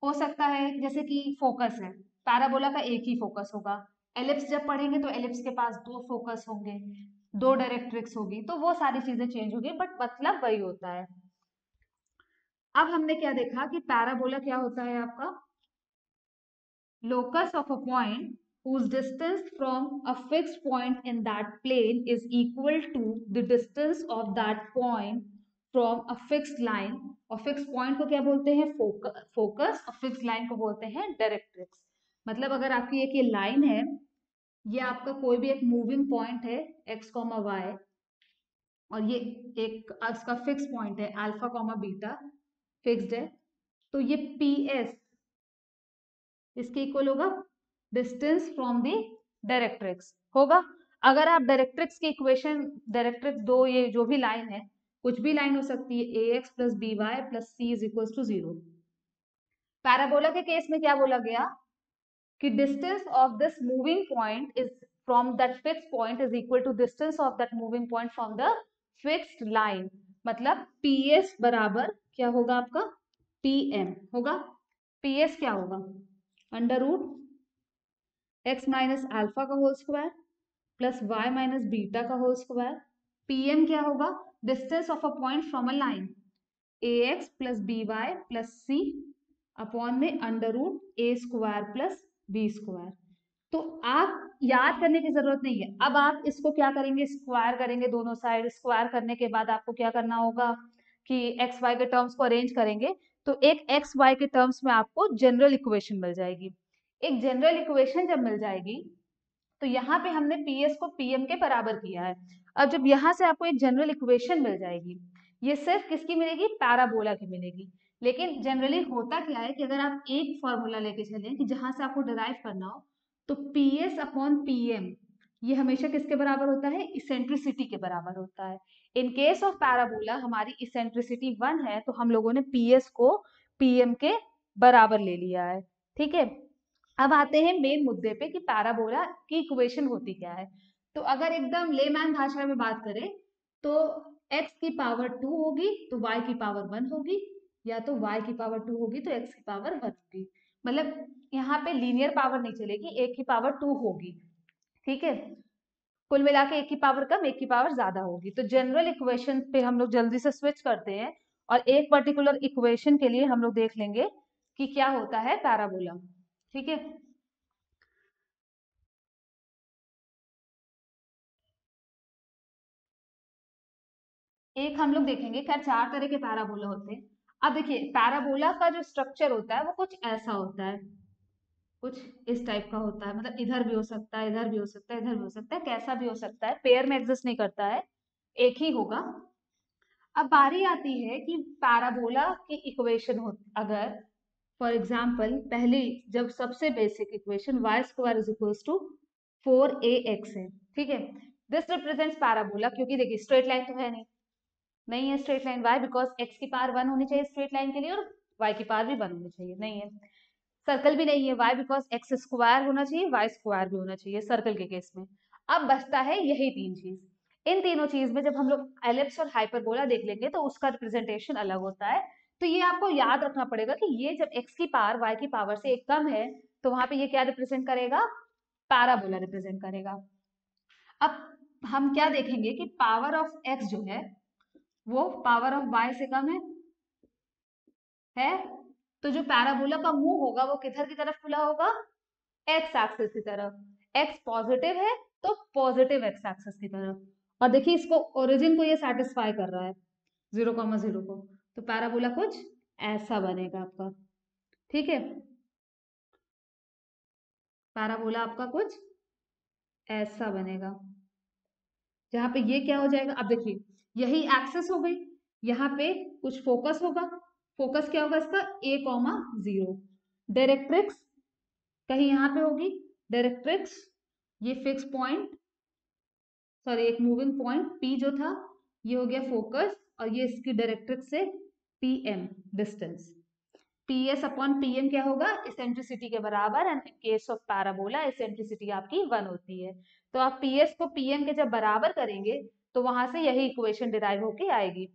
हो सकता है जैसे कि फोकस है पैराबोला का एक ही फोकस होगा। एलिप्स जब पढ़ेंगे तो एलिप्स के पास दो फोकस होंगे दो डायरेक्ट्रिक्स होगी तो वो सारी चीज़ें चेंज होगी बट मतलब वही होता है अब हमने क्या देखा कि पैराबोला क्या होता है आपका locus of a point whose distance from a fixed point in that plane is equal to the distance of that point from a fixed line और fixed point को क्या बोलते हैं focus और fixed line को बोलते हैं डायरेक्ट्रिक्स मतलब अगर आपकी एक ये लाइन है, ये आपका कोई भी एक मूविंग पॉइंट है एक्स कॉमा वाई और ये एक इसका फिक्स पॉइंट है अल्फ़ा कॉमा बीटा फिक्स्ड है तो ये पी एस इसके इक्वल होगा डिस्टेंस फ्रॉम द डायरेक्ट्रिक्स होगा? अगर आप डायरेक्ट्रिक्स की इक्वेशन डायरेक्ट्रिक्स दो ये जो भी लाइन है, कुछ भी लाइन हो सकती है A x plus B y plus C is equal to zero parabola के केस में क्या बोला गया? कि distance of this moving point is from that fix point is equal to distance of that moving point from the fixed line मतलब P S बराबर क्या होगा आपका? पी एम होगा? पी एस क्या होगा? Under root x minus alpha का whole square plus y minus beta का होल स्क्वायर पी एम क्या होगा? Distance of a point from a line A x plus B y plus C upon में under root A square plus B square तो आप याद करने की ज़रूरत नहीं है। अब आप इसको क्या करेंगे? स्क्वायर करेंगे दोनों साइड स्क्वायर करने के बाद आपको क्या करना होगा कि एक्स वाई के टर्म्स को अरेंज करेंगे। तो एक एक्स वाई के टर्म्स में आपको जनरल इक्वेशन मिल जाएगी। एक जनरल इक्वेशन जब मिल जाएगी तो यहाँ पे हमने पी एस को पीएम के बराबर किया है। अब जब यहाँ से आपको एक जनरल इक्वेशन मिल जाएगी, ये सिर्फ़ किसकी मिलेगी? पैराबोला की मिलेगी। लेकिन जनरली होता क्या है कि अगर आप एक फॉर्मूला लेके चलें कि जहाँ से आपको डिराइव करना हो तो P S upon P M ये हमेशा किसके बराबर होता है? इसेंट्रिसिटी के बराबर होता है। इन केस ऑफ़ पैराबोला हमारी इसेंट्रिसिटी वन है तो हम लोगों ने पी एस को पी एम के बराबर ले लिया है। ठीक है? अब आते हैं मेन मुद्दे पे कि पैराबोला की इक्वेशन होती क्या है। तो अगर एकदम लेमैन भाषा में बात करें तो x की पावर टू होगी तो y की पावर वन होगी। या तो y की पावर टू होगी तो x की पावर वन होगी। मतलब यहाँ पे लीनियर पावर नहीं चलेगी एक की पावर टू होगी। ठीक है? कुल मिला के एक की पावर कम एक की पावर ज़्यादा होगी। तो जनरल इक्वेशन पे हम लोग जल्दी से स्विच करते हैं और एक पर्टिकुलर इक्वेशन के लिए हम लोग देख लेंगे कि क्या होता है पैराबोला ठीक है? एक हम लोग देखेंगे, खैर चार तरह के पैराबोला होते हैं। अब देखिए पैराबोला का जो स्ट्रक्चर होता है, वो कुछ ऐसा होता है। कुछ इस टाइप का होता है मतलब इधर भी हो सकता है, इधर भी हो सकता है, इधर भी हो सकता है, कैसा भी हो सकता है पेयर में एग्जिस्ट नहीं करता है, एक ही होगा। अब बारी आती है कि पैराबोला की इक्वेशन हो, अगर फॉर एग्ज़ाम्पल पहली, जब सबसे basic equation y square is equal to four a x है, ठीक है? दिस रिप्रेजेंट्स पैराबोला क्योंकि देखिए स्ट्रेट लाइन तो है नहीं। नहीं है straight line y because x की पार वन होनी चाहिए स्ट्रेट लाइन के लिए और वाई की पार भी वन होनी चाहिए। नहीं है। सर्कल भी नहीं है वाई बिकॉज़ एक्स स्क्वायर होना चाहिए वाई स्क्वायर भी होना चाहिए सर्कल के केस में। अब बचता है यही तीन चीज़। इन तीनों चीज़ में जब हम लोग एलिप्स और हाइपरबोला देख लेंगे तो उसका रिप्रेजेंटेशन अलग होता है। तो ये आपको याद रखना पड़ेगा कि ये जब एक्स की पावर वाई की पावर से एक कम है तो वहाँ पे ये क्या रिप्रेजेंट करेगा? पैराबोला रिप्रेजेंट करेगा। अब हम क्या देखेंगे कि पावर ऑफ़ एक्स जो है वो पावर ऑफ़ वाई से कम है? है? तो जो पैराबोला का मुँह होगा, वो किधर की तरफ़ खुला होगा? एक्स एक्सिस की तरफ़। एक्स पॉजिटिव है तो पॉजिटिव एक्स एक्सिस की तरफ़। और देखिए, इसको ओरिजिन को ये सेटिस्फाई कर रहा है। ज़ीरो कॉमा ज़ीरो को। तो पैराबोला कुछ ऐसा बनेगा आपका। ठीक है? पैराबोला आपका कुछ ऐसा बनेगा। जहाँ पे ये क्या हो जाएगा? अब देखिए यही एक्सेस हो गई। यहाँ पे कुछ फोकस होगा। फोकस क्या होगा इसका? ए कॉमा ज़ीरो डायरेक्ट्रिक्स कहीं यहाँ पे होगी? डायरेक्ट्रिक्स ये फिक्स पॉइंट सॉरी एक मूविंग पॉइंट पी जो था, ये हो गया फोकस और ये इसकी डायरेक्ट्रिक्स से P M distance P S upon P M क्या होगा? इसेंट्रिसिटी के बराबर and in case of parabola eccentricity आपकी वन होती है। तो आप पी एस को पी एम के जब बराबर करेंगे तो वहाँ से यही इक्वेशन डिराइव होके आएगी।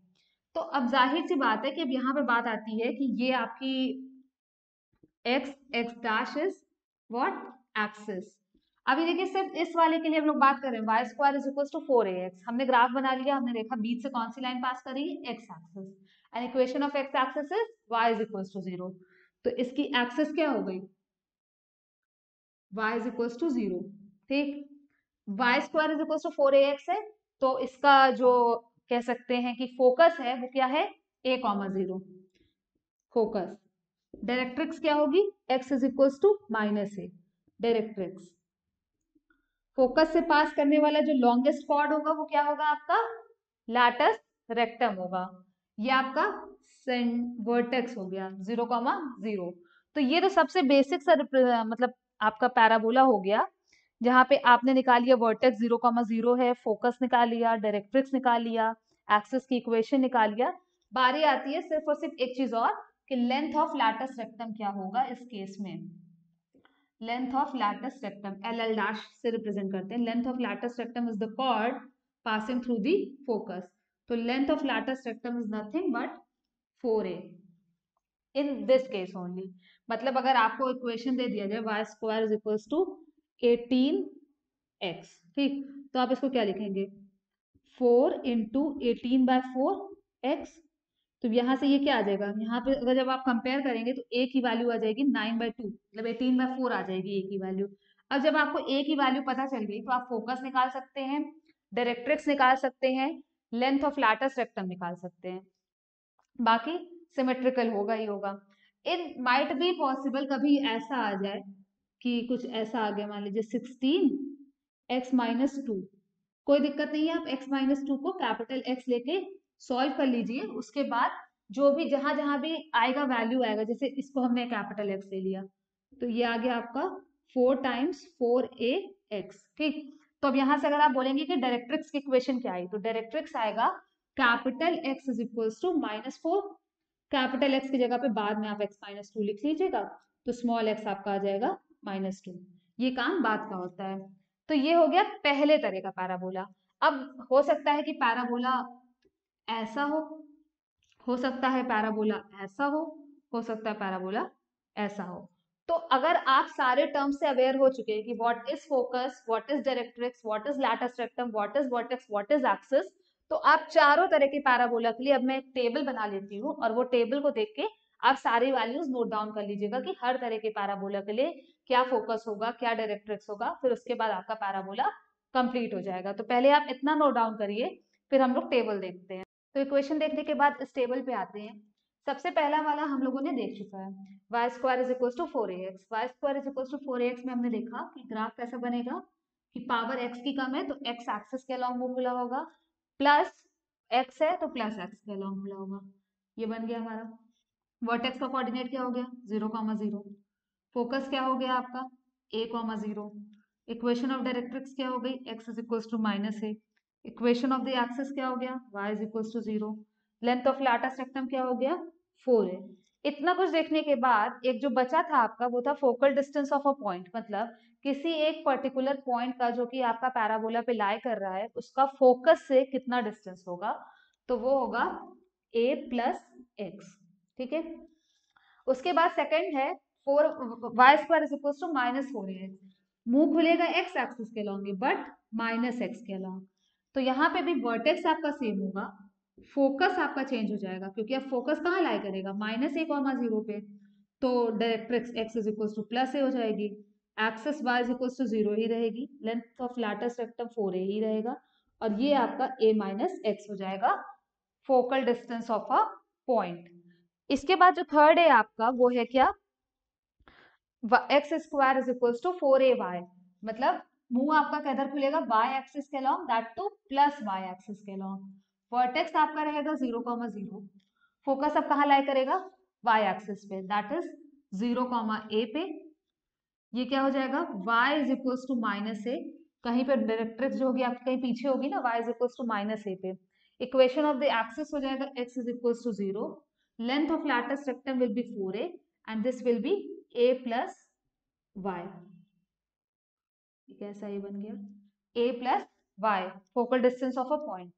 तो अब ज़ाहिर सी बात है कि अब यहाँ पे बात आती है कि ये आपकी x x dash is what axis अभी देखिए सिर्फ़ इस वाले के लिए हम लोग बात कर रहे हैं। Y square is equal to four a x हमने ग्राफ बना लिया, हमने देखा बीच से कौन सी लाइन पास करी x axis and equation of x axis is y is equal to zero तो इसकी एक्सिस क्या हो गई? Y is equal to zero ठीक? Y square is equal to four a x है। तो इसका जो कह सकते हैं कि फोकस है, वो क्या है? A comma zero focus directrix क्या होगी? X is equal to minus a directrix focus से पास करने वाला जो लॉन्गेस्ट कॉर्ड होगा, वो क्या होगा आपका? लैटस रेक्टम होगा। ये आपका वर्टेक्स हो गया ज़ीरो कॉमा ज़ीरो तो ये तो सबसे बेसिक सा मतलब आपका पैराबोला हो गया। जहाँ पे आपने निकाल लिया वर्टेक्स ज़ीरो कॉमा ज़ीरो है फोकस निकाल लिया डायरेक्ट्रिक्स निकाल लिया एक्सेस की इक्वेशन निकाल लिया। बारी आती है सिर्फ़ और सिर्फ़ एक चीज़ और कि लेंथ ऑफ़ लैटस रेक्टम क्या होगा इस केस में। Length of latus rectum L L dash से रिप्रेजेंट करते हैं। Length of latus rectum is the chord passing through the focus तो length of latus rectum is nothing but four a in this case only मतलब अगर आपको equation दे दिया जाए y square is equals to eighteen x, ठीक? तो आप इसको क्या लिखेंगे? Four into eighteen by four x. तो यहाँ से ये क्या आ जाएगा? यहाँ पे अगर जब आप कंपेयर करेंगे तो ए की वैल्यू आ जाएगी नाइन बाय टू मतलब एटीन बाय फोर आ जाएगी ए की वैल्यू। अब जब आपको ए की वैल्यू पता चल गई तो आप फोकस निकाल सकते हैं, डायरेक्ट्रिक्स निकाल सकते हैं, लेंथ ऑफ़ लैटस रेक्टम निकाल सकते हैं। बाकी सिमेट्रिकल होगा ही होगा। इन माइट बी पॉसिबल कभी ऐसा आ जाए कि कुछ ऐसा आ गया मान लीजिए सिक्सटीन एक्स माइनस टू कोई दिक्कत नहीं है, आप एक्स माइनस टू को कैपिटल एक्स लेके सॉल्व कर लीजिए, उसके बाद जो भी, जहाँ जहाँ भी आएगा वैल्यू आएगा, जैसे इसको हमने कैपिटल एक्स ले लिया। तो ये आ गया आपका four times four a x ठीक? तो अब यहाँ से अगर आप बोलेंगे कि डायरेक्ट्रिक्स की इक्वेशन क्या आई तो डायरेक्ट्रिक्स आएगा capital x is equal to minus four capital x की जगह पे बाद में आप एक्स माइनस टू लिख लीजिएगा तो स्मॉल एक्स आपका आ जाएगा माइनस टू। ये काम बाद का होता है। तो ये हो गया पहले तरह का पैराबोला। अब हो सकता है कि पैराबोला ऐसा हो हो सकता है पैराबोला ऐसा हो हो सकता है पैराबोला ऐसा हो। तो अगर आप सारे टर्म से अवेयर हो चुके हैं कि what is focus what is directrix what is latus rectum what is vertex what is axis तो आप चारों तरह के पैराबोला के लिए अब मैं एक टेबल बना लेती हूँ और वो टेबल को देख के आप सारे वैल्यूज़ नोट डाउन कर लीजिएगा कि हर तरह के पैराबोला के लिए क्या फोकस होगा, क्या डायरेक्ट्रिक्स होगा, फिर उसके बाद आपका पैराबोला कंप्लीट हो जाएगा। तो पहले आप इतना नोट डाउन करिए, फिर हम लोग टेबल देखते हैं। तो इक्वेशन देखने के बाद इस टेबल पे आते हैं। सबसे पहला वाला हम लोगों ने देख चुका है। Y square is equal to four x y square is equal to four x में हमने देखा कि ग्राफ कैसा बनेगा कि पावर एक्स की कम है तो एक्स एक्सेस के अलॉन्ग वो खुला होगा प्लस एक्स है तो प्लस एक्स के अलॉन्ग खुला होगा। ये बन गया हमारा। वर्टेक्स का कोऑर्डिनेट क्या हो गया? ज़ीरो कॉमा ज़ीरो फोकस क्या हो गया आपका? A comma zero equation of directrix क्या हो गई? X is equals to minus a equation of the axis क्या हो गया? Y is equals to zero length of latus rectum क्या हो गया? फोर है. इतना कुछ देखने के बाद, एक जो बचा था आपका, वो था focal distance of a point मतलब किसी एक पर्टिकुलर पॉइंट का जो कि आपका पैराबोला पे लाई कर रहा है, उसका फोकस से कितना डिस्टेंस होगा? तो वो होगा ए प्लस एक्स ठीक है? उसके बाद सेकंड है four y square is equal to minus four x मुँह खुलेगा एक्स एक्सिस के लॉन्ग बट माइनस एक्स के लॉन्ग तो यहाँ पे भी वर्टेक्स आपका सेम होगा फोकस आपका चेंज हो जाएगा, क्योंकि अब फोकस कहाँ लाई करेगा? माइनस ए कॉमा ज़ीरो पे. तो directrix x is equal to plus a हो जाएगी axis y is equal to zero ही रहेगी length of latus rectum four a ही रहेगा, और ये आपका ए माइनस एक्स हो जाएगा focal distance of a point इसके बाद जो थर्ड है आपका, वो है क्या? X square is equal to four a y मतलब मुँह आपका किधर खुलेगा? वाई एक्सिस के long that to plus y axis के लॉन्ग वर्टेक्स आपका रहेगा ज़ीरो कॉमा ज़ीरो फोकस अब कहाँ लाई करेगा? वाई एक्सिस पे. That is zero comma a पे. ये क्या हो जाएगा? Y is equals to minus a कहीं पे डायरेक्ट्रिक्स जो होगी, आपकी कहीं पीछे होगी ना, y is equals to minus a पे. इक्वेशन ऑफ़ द एक्सिस हो जाएगा x is equals to zero of latus rectum will be four a and this will be a plus y कैसा ये बन गया a plus y focal distance of a point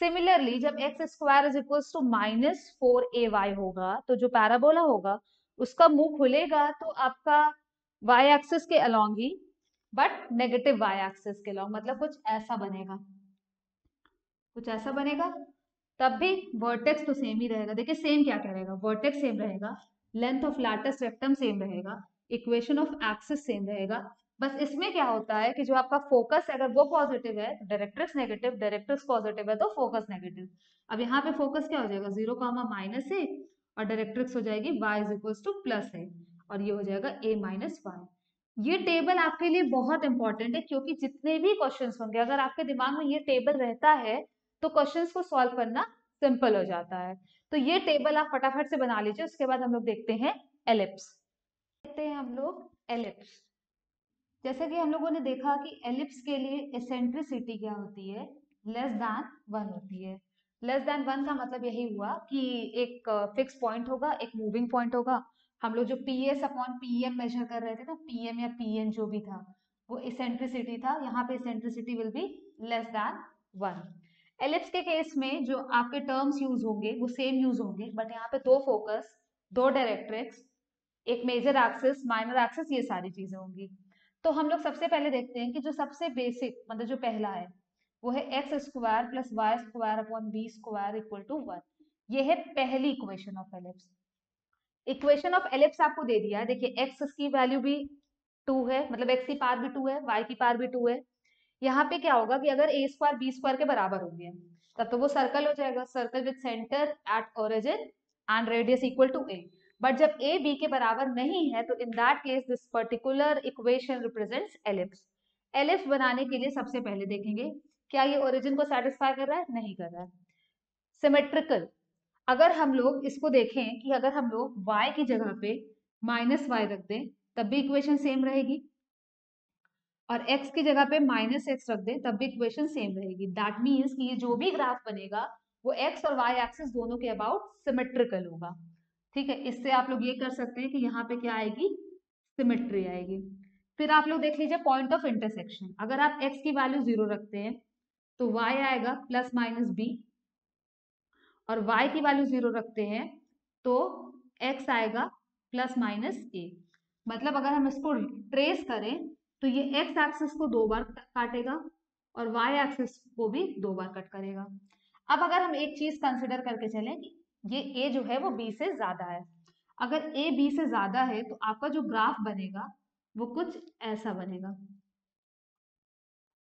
similarly जब x square is equal to minus four a y होगा तो जो parabola होगा, उसका मुँह खुलेगा तो आपका वाई एक्सिस के अलोंग ही बट नेगेटिव वाई एक्सिस के अलोंग मतलब कुछ ऐसा बनेगा। कुछ ऐसा बनेगा? तब भी वर्टेक्स तो सेम ही रहेगा। देखिए सेम क्या क्या रहेगा? वर्टेक्स सेम रहेगा length of latus rectum same रहेगा इक्वेशन ऑफ़ एक्सिस सेम रहेगा। बस इसमें क्या होता है कि जो आपका फोकस अगर वो पॉजिटिव है तो डायरेक्ट्रिक्स नेगेटिव डायरेक्ट्रिक्स पॉजिटिव है तो फोकस नेगेटिव अब यहाँ पे फोकस क्या हो जाएगा? ज़ीरो कॉमा माइनस ए और डायरेक्ट्रिक्स हो जाएगी y is equal to plus a और ये हो जाएगा ए माइनस वाई ये टेबल आपके लिए बहुत इंपॉर्टेंट है, क्योंकि जितने भी क्वेश्चन होंगे, अगर आपके दिमाग में ये टेबल रहता है तो क्वेश्चन को सॉल्व करना सिंपल हो जाता है। तो ये टेबल आप फटाफट से बना लीजिए, उसके बाद हम लोग देखते हैं एलिप्स देखते हैं हम लोग एलिप्स जैसे कि हम लोगों ने देखा कि एलिप्स के लिए एसेंट्रिसिटी क्या होती है? लेस दैन वन होती है। लेस दैन वन का मतलब यही हुआ कि एक फिक्स पॉइंट होगा, एक मूविंग पॉइंट होगा। हम लोग जो P S upon P M major कर रहे थे ना पी एम या पी एन जो भी था, वो इसेंट्रिसिटी था। यहाँ पे eccentricity will be less than one ellipse के केस में जो आपके टर्म्स यूज़ होंगे, वो सेम यूज़ होंगे बट यहाँ पे दो फोकस दो डायरेक्ट्रिक्स एक मेजर एक्सिस माइनर एक्सिस ये सारी चीज़ें होंगी। तो हम लोग सबसे पहले देखते हैं कि जो सबसे बेसिक मतलब जो पहला है, वो है x square plus y square upon b square equal to one ये है पहली equation of ellipse equation of ellipse आपको दे दिया देखिए एक्स की वैल्यू भी टू है मतलब एक्स की पार भी टू है वाई की पार भी टू है। यहाँ पे क्या होगा कि अगर ए स्क्वायर बी स्क्वायर के बराबर होंगे, तब तो वो सर्कल हो जाएगा। Circle with centre at origin and radius equal to a but जब ए बी के बराबर नहीं है तो in that case this particular equation represents ellipse ellipse बनाने के लिए सबसे पहले देखेंगे, क्या ये ओरिजिन को सेटिस्फाई कर रहा है? नहीं कर रहा है। सिमेट्रिकल अगर हम लोग इसको देखें कि अगर हम लोग y की जगह पे माइनस वाई रख दें, तब भी इक्वेशन सेम रहेगी। और x की जगह पे माइनस एक्स रख दें, तब भी इक्वेशन सेम रहेगी। दैट मीन्स कि ये जो भी ग्राफ बनेगा, वो x और y एक्सिस दोनों के अबाउट सिमेट्रिकल होगा। ठीक है? इससे आप लोग ये कर सकते हैं कि यहाँ पे क्या आएगी? सिमेट्री आएगी। फिर आप लोग देख लीजिए पॉइंट ऑफ़ इंटरसेक्शन अगर आप x की वैल्यू ज़ीरो रखते हैं तो y आएगा प्लस माइनस बी और y की वैल्यू ज़ीरो रखते हैं तो x आएगा प्लस माइनस ए मतलब अगर हम इसको ट्रेस करें तो ये एक्स एक्सिस को दो बार काटेगा और वाई एक्सिस को भी दो बार कट करेगा। अब अगर हम एक चीज़ कंसिडर करके चलें ये ए जो है वो बी से ज़्यादा है। अगर ए बी से ज़्यादा है तो आपका जो ग्राफ बनेगा वो कुछ ऐसा बनेगा।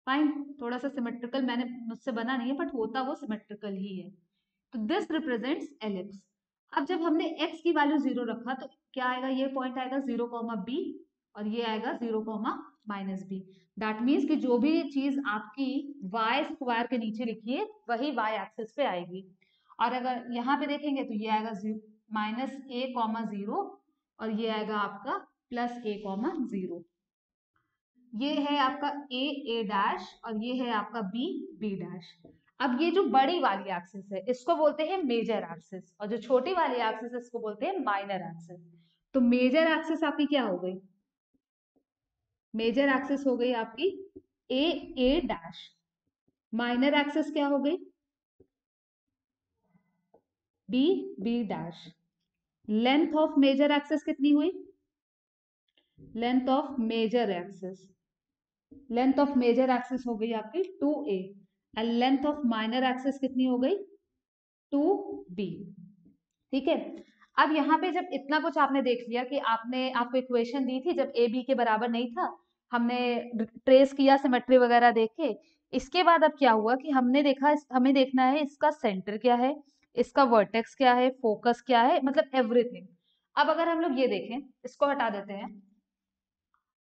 फाइन थोड़ा सा सिमेट्रिकल मैंने मुझसे बना नहीं है बट होता वो सिमेट्रिकल ही है। तो दिस रिप्रेजेंट्स एलिप्स अब जब हमने एक्स की वैल्यू ज़ीरो रखा तो क्या आएगा? ये पॉइंट आएगा ज़ीरो कॉमा बी और ये आएगा zero comma minus b that means कि जो भी चीज़ आपकी वाई स्क्वायर के नीचे लिखी है, वही वाई एक्सिस पे आएगी। और अगर यहाँ पे देखेंगे तो ये आएगा माइनस ए कॉमा ज़ीरो, और ये आएगा आपका प्लस ए कॉमा ज़ीरो। ये है आपका ए ए डैश और ये है आपका बी बी डैश अब ये जो बड़ी वाली एक्सिस है, इसको बोलते हैं मेजर एक्सिस और जो छोटी वाली एक्सिस है, इसको बोलते हैं माइनर एक्सिस तो मेजर एक्सिस आपकी क्या हो गई? मेजर एक्सेस हो गई आपकी a a dash minor axis क्या हो गई? B b dash length of major axis कितनी हुई? Length of major axis length of major axis हो गई आपकी two a and length of minor axis कितनी हो गई? टू बी ठीक है? अब यहाँ पे जब इतना कुछ आपने देख लिया कि आपने, आपको इक्वेशन दी थी जब ए बी के बराबर नहीं था हमने ट्रेस किया सिमेट्री वगैरह देख। इसके बाद अब क्या हुआ कि हमने देखा हमें देखना है इसका सेंटर क्या है, इसका वर्टेक्स क्या है फोकस क्या है मतलब एवरीथिंग अब अगर हम लोग ये देखें, इसको हटा देते हैं।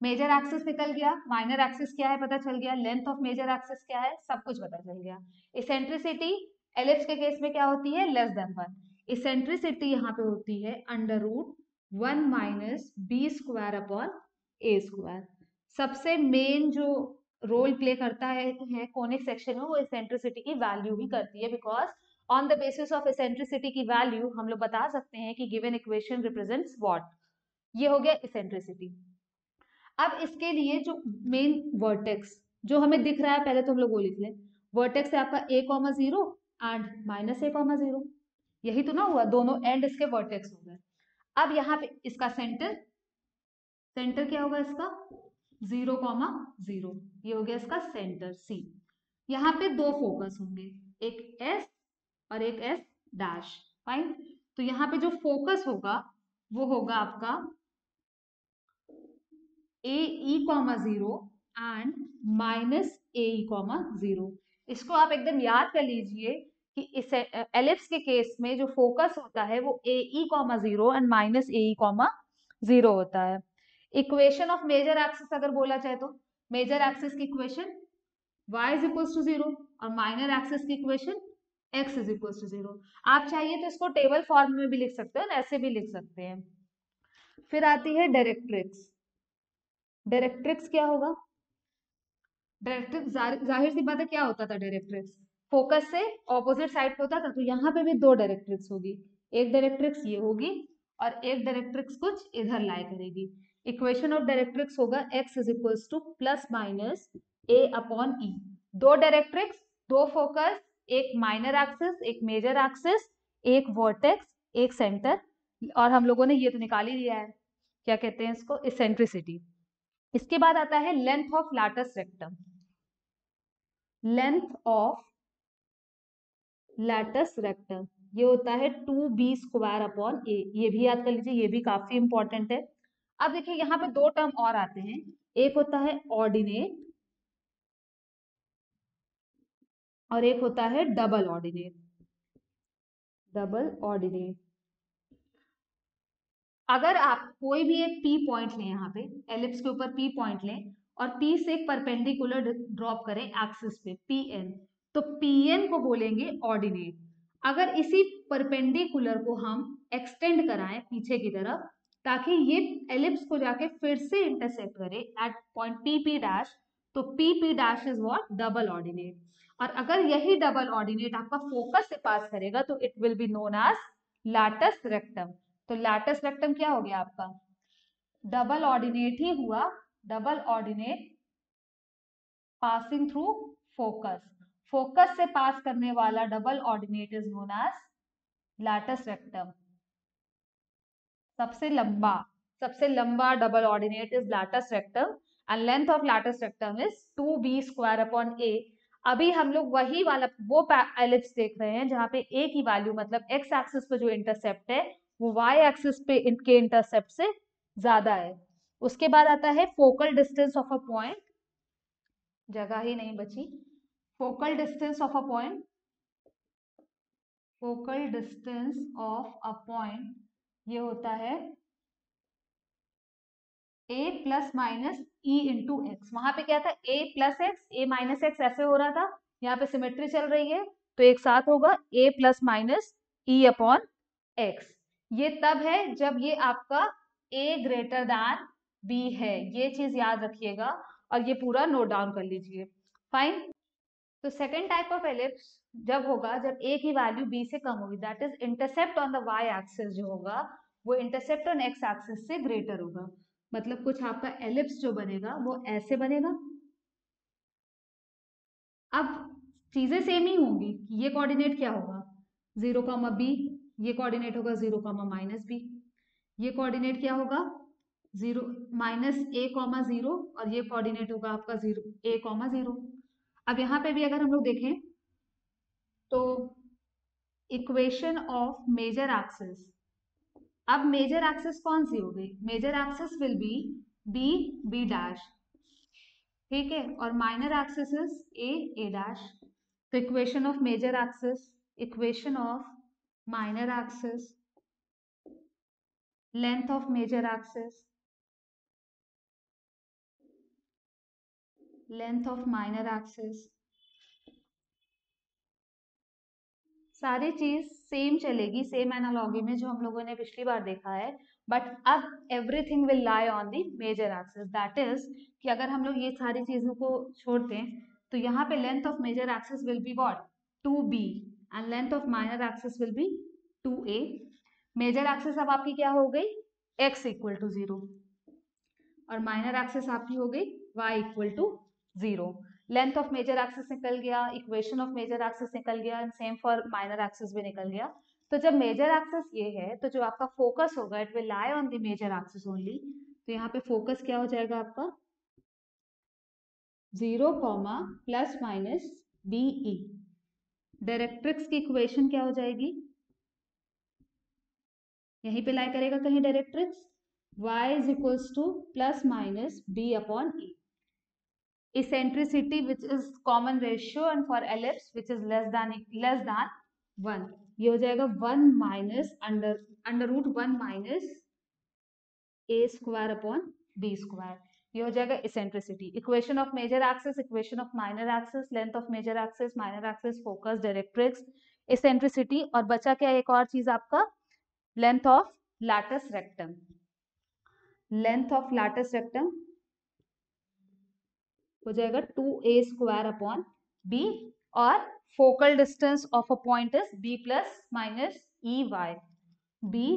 मेजर एक्सिस निकल गया माइनर एक्सिस क्या है पता चल गया लेंथ ऑफ़ मेजर एक्सिस क्या है, सब कुछ पता चल गया। इसेंट्रिसिटी एलिप्स के केस में क्या होती है लेस देन वन इसेंट्रिसिटी यहाँ पे होती है under root one minus b square upon a square सबसे मेन जो रोल प्ले करता है, है कोनिक सेक्शन में वो इसेंट्रिसिटी की वैल्यू ही करती है because on the basis of eccentricity की वैल्यू हम लोग बता सकते हैं कि गिवन इक्वेशन रिप्रेजेंट्स व्हाट ये हो गया इसेंट्रिसिटी अब इसके लिए जो मेन वर्टेक्स जो हमें दिख रहा है पहले तो हम लोग वो लिख लें। वर्टेक्स है आपका a comma zero and minus a comma zero यही तो ना हुआ दोनों एंड इसके वर्टेक्स हो गए। अब यहाँ पे इसका सेंटर सेंटर क्या होगा इसका? Zero comma zero. ये हो गया इसका सेंटर सी यहाँ पे दो फोकस होंगे, एक एस और एक एस डैश फाइन तो यहाँ पे जो फोकस होगा, वो होगा आपका a e comma zero and minus a e comma zero. इसको आप एकदम याद कर लीजिए कि इस एलिप्स के केस में जो फोकस होता है, वो a e comma zero and minus a e comma zero होता है। इक्वेशन ऑफ़ मेजर एक्सिस अगर बोला जाए तो मेजर एक्सिस की equation y is equals to zero और माइनर एक्सिस की equation x is equals to zero आप चाहिए तो इसको टेबल फॉर्म में भी लिख सकते हो ऐसे भी लिख सकते हैं। फिर आती है डायरेक्ट्रिक्स डायरेक्ट्रिक्स क्या होगा? डायरेक्ट्रिक्स ज़ाहिर सी बात है क्या होता था डायरेक्ट्रिक्स फोकस से ऑपोजिट साइड पे होता था तो यहाँ पे भी दो डायरेक्ट्रिक्स होगी। एक डायरेक्ट्रिक्स ये होगी और एक डायरेक्ट्रिक्स कुछ इधर लाई करेगी। इक्वेशन ऑफ़ डायरेक्ट्रिक्स होगा x is equals to plus minus a upon e दो डायरेक्ट्रिक्स, दो फोकस, एक माइनर एक्सिस एक मेजर एक्सिस एक वर्टेक्स एक सेंटर और हम लोगों ने ये तो निकाल ही लिया है। क्या कहते हैं इसको? इसेंट्रिसिटी इसके बाद आता है length of latus rectum length of latus rectum ये होता है two b square upon a ये भी याद कर लीजिए, ये भी काफ़ी इंपॉर्टेंट है। अब देखिए यहाँ पे दो टर्म और आते हैं। एक होता है ऑर्डिनेट और एक होता है डबल ऑर्डिनेट डबल ऑर्डिनेट अगर आप कोई भी एक पी पॉइंट लें यहाँ पे एलिप्स के ऊपर पी पॉइंट लें और पी से एक परपेंडिकुलर ड्रॉप करें एक्सिस पे पी एन तो पी एन को बोलेंगे ऑर्डिनेट अगर इसी परपेंडिकुलर को हम एक्सटेंड कराएँ पीछे की तरफ़ ताकि ये एलिप्स को जाके फिर से इंटरसेक्ट करे। At point P P dash तो P P dash is what double ordinate और अगर यही डबल ऑर्डिनेट आपका फोकस से पास करेगा तो it will be known as latus rectum तो लैटस रेक्टम क्या हो गया आपका? डबल ऑर्डिनेट ही हुआ। Double ordinate passing through focus focus से पास करने वाला double ordinate is known as latus rectum सबसे लंबा सबसे लंबा double ordinate is latus rectum and length of latus rectum is two b square upon a अभी हम लोग वही वाला, वो एलिप्स देख रहे हैं जहाँ पे ए की वैल्यू मतलब एक्स एक्सिस पे जो इंटरसेप्ट है, वो वाई एक्सिस पे इनके इंटरसेप्ट से ज़्यादा है। उसके बाद आता है focal distance of a point जगह ही नहीं बची। Focal distance of a point focal distance of a point ये होता है a plus minus e into x वहाँ पे क्या था? A plus x a minus x ऐसे हो रहा था। यहाँ पे सिमेट्री चल रही है तो एक साथ होगा a plus minus e upon x ये तब है जब ये आपका ए ग्रेटर दैन बी है। ये चीज़ याद रखिएगा और ये पूरा नोट डाउन कर लीजिए। फाइन तो सेकेंड टाइप ऑफ़ एलिप्स जब होगा, जब ए की वैल्यू बी से कम होगी that is intercept on the y axis जो होगा, वो इंटरसेप्ट ऑन एक्स एक्सिस से ग्रेटर होगा। मतलब कुछ आपका एलिप्स जो बनेगा, वो ऐसे बनेगा। अब चीज़ें सेम ही होंगी, ये कोऑर्डिनेट क्या होगा? ज़ीरो कॉमा बी ये कोऑर्डिनेट होगा ज़ीरो कॉमा माइनस बी ये कोऑर्डिनेट क्या होगा? Zero minus a comma zero और ये कोऑर्डिनेट होगा आपका ज़ीरो ए कॉमा ज़ीरो अब यहाँ पे भी अगर हम लोग देखें तो इक्वेशन ऑफ़ मेजर एक्सिस अब मेजर एक्सिस कौन सी होगी? Major axis will be B B dash ठीक है? और minor axis is A A dash तो equation of major axis equation of minor axis length of major axis length of minor axis सारी चीज़ same चलेगी, सेम एनालॉगी में जो हम लोगों ने पिछली बार देखा है बट अब everything will lie on the major axis that is कि अगर हम लोग ये सारी चीज़ों को छोड़ दें तो यहाँ पे length of major axis will be what two b and length of minor axis will be two a major axis अब आपकी क्या हो गई? एक्स इक्वल टू ज़ीरो और माइनर एक्सिस आपकी हो गई y equal to zero length of major axis निकल गया इक्वेशन ऑफ़ मेजर एक्सिस निकल गया and same for minor axis भी निकल गया. तो जब मेजर एक्सिस ये है तो जो आपका फोकस होगा it will lie on the major axis only तो यहाँ पे फोकस क्या हो जाएगा आपका? Zero comma plus minus B E directrix की इक्वेशन क्या हो जाएगी? यहीं पे लाई करेगा कहीं directrix y is equals to plus minus b upon e eccentricity, which is common ratio, and for ellipse, which is less than less than 1 ये हो जाएगा 1 minus under under root one minus a square upon b square ये हो जाएगा eccentricity equation of major axis equation of minor axis length of major axis minor axis focus directrix eccentricity और बचा क्या एक और चीज़ आपका length of latus rectum. Length of latus rectum. हो जाएगा two a square upon b और focal distance of a point is b plus minus e y. B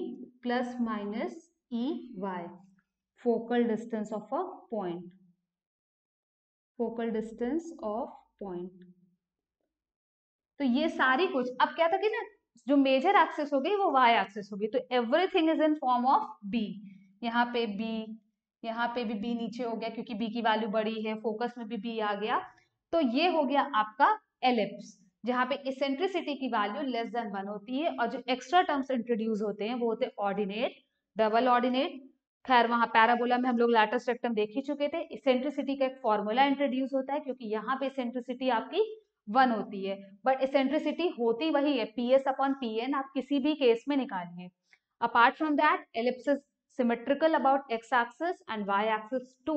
plus minus e y, focal distance of a point. Focal distance of point. तो ये सारी कुछ, अब क्या था कि ना, जो मेजर एक्सेस हो गई वो वाई एक्सेस होगी तो everything is in form of b यहाँ पे बी यहाँ पे भी बी नीचे हो गया क्योंकि बी की वैल्यू बड़ी है फोकस में भी बी आ गया। तो ये हो गया आपका एलिप्स जहाँ पे इसेंट्रिसिटी की वैल्यू लेस देन वन होती है और जो एक्स्ट्रा टर्म्स इंट्रोड्यूस होते हैं वो होते हैं ऑर्डिनेट डबल ऑर्डिनेट खैर, वहाँ पैराबोला में हम लोग लैटस रेक्टम देख ही चुके थे। इसेंट्रिसिटी का एक फॉर्मूला इंट्रोड्यूस होता है क्योंकि यहाँ पे इसेंट्रिसिटी आपकी वन होती है। बट इसेंट्रिसिटी होती वही है P S upon P N आप किसी भी केस में निकालिए। Apart from that ellipse is symmetrical about x axis and y axis too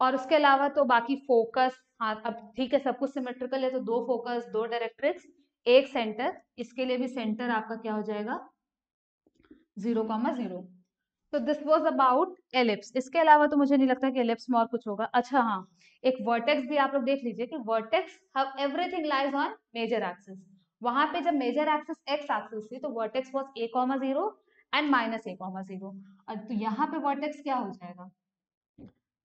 और उसके अलावा तो बाकी फोकस हाँ अब ठीक है, सब कुछ सिमेट्रिकल है तो दो फोकस दो डायरेक्ट्रिक्स एक सेंटर इसके लिए भी सेंटर आपका क्या हो जाएगा? ज़ीरो कॉमा ज़ीरो तो दिस वॉज़ अबाउट एलिप्स इसके अलावा तो मुझे नहीं लगता कि एलिप्स में और कुछ होगा। अच्छा हाँ एक वर्टेक्स भी आप लोग देख लीजिए कि vertex have everything lies on major axis वहाँ पे जब मेजर एक्सिस एक्स एक्सिस थी तो vertex was a comma zero and minus a comma zero. तो यहाँ पे वर्टेक्स क्या हो जाएगा?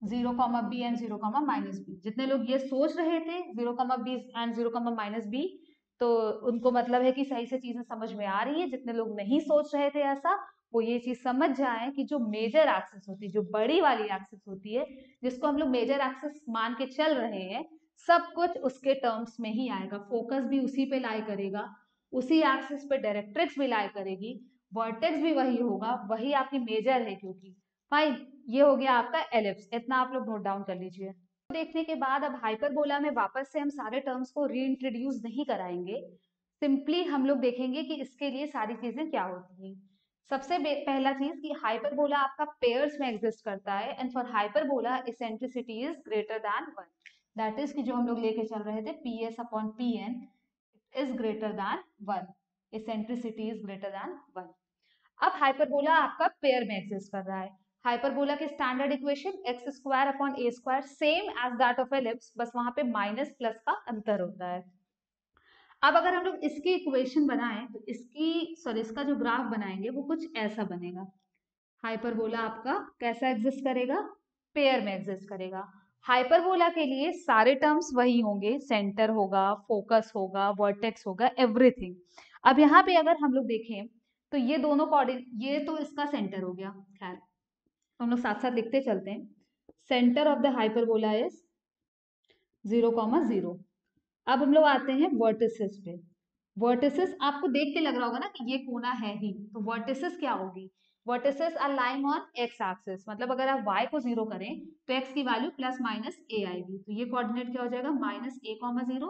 Zero comma b and zero comma minus b. जितने लोग ये सोच रहे थे, zero comma b and zero comma minus b तो उनको मतलब है कि सही से चीज़ें समझ में आ रही है। जितने लोग नहीं सोच रहे थे ऐसा, वो ये चीज़ समझ जाए कि जो मेजर एक्सेस होती है जो बड़ी वाली एक्सेस होती है, जिसको हम लोग मेजर एक्सेस मान के चल रहे हैं, सब कुछ उसके टर्म्स में ही आएगा। फोकस भी उसी पे लाई करेगा, उसी एक्सेस पे डायरेक्ट्रिक्स भी लाई करेगी। वर्टेक्स भी वही होगा, वही आपकी मेजर है क्योंकि। फाइन ये हो गया आपका एलिप्स इतना आप लोग नोट डाउन कर लीजिए। देखने के बाद अब हाइपरबोला में वापस से हम सारे टर्म्स को रीइंट्रोड्यूस नहीं कराएँगे। सिंपली हम लोग देखेंगे कि इसके लिए सारी चीज़ें क्या होती हैं। सबसे पहला चीज़ कि हाइपरबोला आपका पेयर्स में एग्जिस्ट करता है and for hyperbola eccentricity is greater than one that is कि जो हम लोग लेके चल रहे थे P S upon P N is greater than one eccentricity is greater than one अब हाइपरबोला आपका पेयर में एग्जिस्ट कर रहा है। हाइपरबोला की standard equation x square upon a square same as that of ellipse बस वहाँ पे माइनस प्लस का अंतर होता है। अब अगर हम लोग इसकी इक्वेशन बनाएँ तो इसकी सॉरी इसका जो ग्राफ बनाएँगे, वो कुछ ऐसा बनेगा। हाइपरबोला आपका कैसा एग्जिस्ट करेगा? पेयर में एग्जिस्ट करेगा। हाइपरबोला के लिए सारे टर्म्स वही होंगे। सेंटर होगा फोकस होगा वर्टेक्स होगा एवरीथिंग अब यहाँ पे अगर हम लोग देखें तो ये दोनों कॉर्डिन ये तो इसका सेंटर हो गया, खैर। हम लोग साथ साथ लिखते चलते हैं। Centre of the hyperbola is zero comma zero अब हम लोग आते हैं वर्टिसेस पे। वर्टिसेस आपको देख के लग रहा होगा ना कि ये कोना है ही। तो वर्टिसेस क्या होगी? Vertices are lying on x axis मतलब अगर आप y को ज़ीरो करें तो x की वैल्यू प्लस माइनस ए आएगी। तो ये कोऑर्डिनेट क्या हो जाएगा? माइनस ए कॉमा ज़ीरो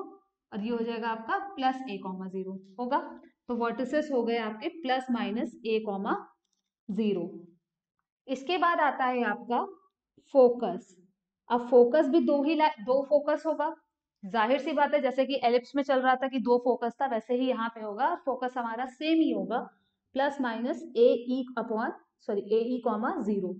और ये हो जाएगा आपका प्लस ए कॉमा ज़ीरो होगा? तो वर्टिसेस हो गए आपके plus minus a comma zero इसके बाद आता है आपका फोकस अब फोकस भी दो ही दो फोकस होगा। ज़ाहिर सी बात है, जैसे कि एलिप्स में चल रहा था कि दो फोकस था, वैसे ही यहाँ पे होगा। फोकस हमारा सेम ही होगा। Plus minus a upon sorry a e comma zero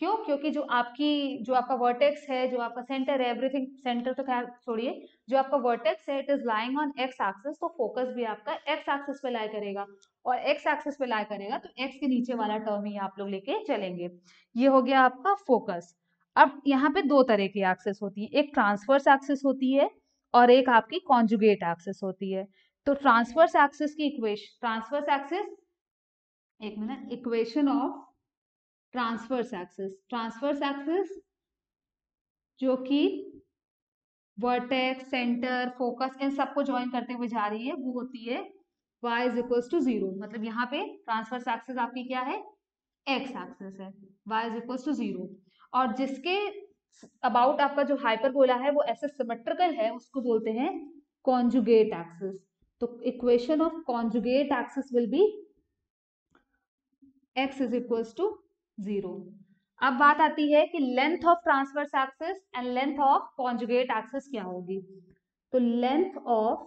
क्यों? क्योंकि जो आपकी, जो आपका वर्टेक्स है, जो आपका सेंटर है एवरीथिंग सेंटर तो खैर छोड़िए, जो आपका वर्टेक्स है it is lying on x axis तो फोकस भी आपका एक्स एक्सिस पे लाई करेगा। और एक्स एक्सिस पे लाई करेगा तो एक्स के नीचे वाला टर्म ही आप लोग लेके चलेंगे। ये हो गया आपका फोकस अब यहाँ पे दो तरह की एक्सेस होती है, एक ट्रांसफर्स एक्सेस होती है और एक आपकी कॉन्जुगेट एक्सेस होती है। तो ट्रांसफर्स एक्सेस की इक्वेशन ट्रांसफर्स एक्सेस एक minute equation of transverse axis. Transverse axis जो कि वर्टेक्स सेंटर फोकस इन सबको ज्वाइन करते हुए जा रही है, वो होती है y is equals to zero मतलब यहाँ पे ट्रांसफर्स एक्सिस आपकी क्या है? X एक्सिस है। y is equals to zero और जिसके अबाउट आपका जो हाइपरबोला है, वो ऐसे सिमेट्रिकल है, उसको बोलते हैं कॉन्जुगेट एक्सिस तो equation of conjugate axis will be x is equals to zero. अब बात आती है कि length of transverse axis and length of conjugate axis क्या होगी? तो length of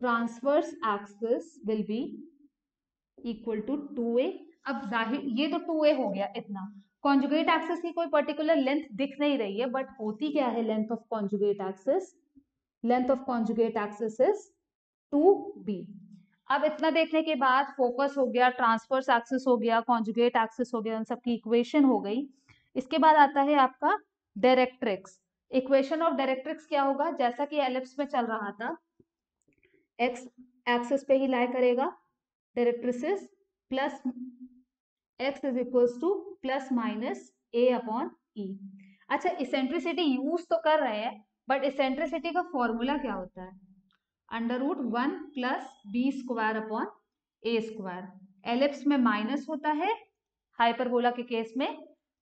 transverse axis will be equal to two a अब ज़ाहिर, ये तो टू ए हो गया इतना। कॉन्जुगेट एक्सिस की कोई पर्टिकुलर लेंथ दिख नहीं रही है बट होती क्या है length of conjugate axis length of conjugate axis is two b अब इतना देखने के बाद फोकस हो गया ट्रांसफर्स एक्सेस हो गया कॉन्जुगेट एक्सेस हो गया, उन सबकी इक्वेशन हो गई। इसके बाद आता है आपका डायरेक्ट्रिक्स इक्वेशन ऑफ़ डायरेक्ट्रिक्स क्या होगा? जैसा कि एलिप्स में चल रहा था एक्स एक्सिस पे ही लाई करेगा directrices plus x is equals to plus minus a upon e अच्छा इसेंट्रिसिटी यूज़ तो कर रहे हैं बट इसेंट्रिसिटी का फॉर्मूला क्या होता है? Under root one plus b square upon a square ellipse में माइनस होता है हाइपरबोला के केस में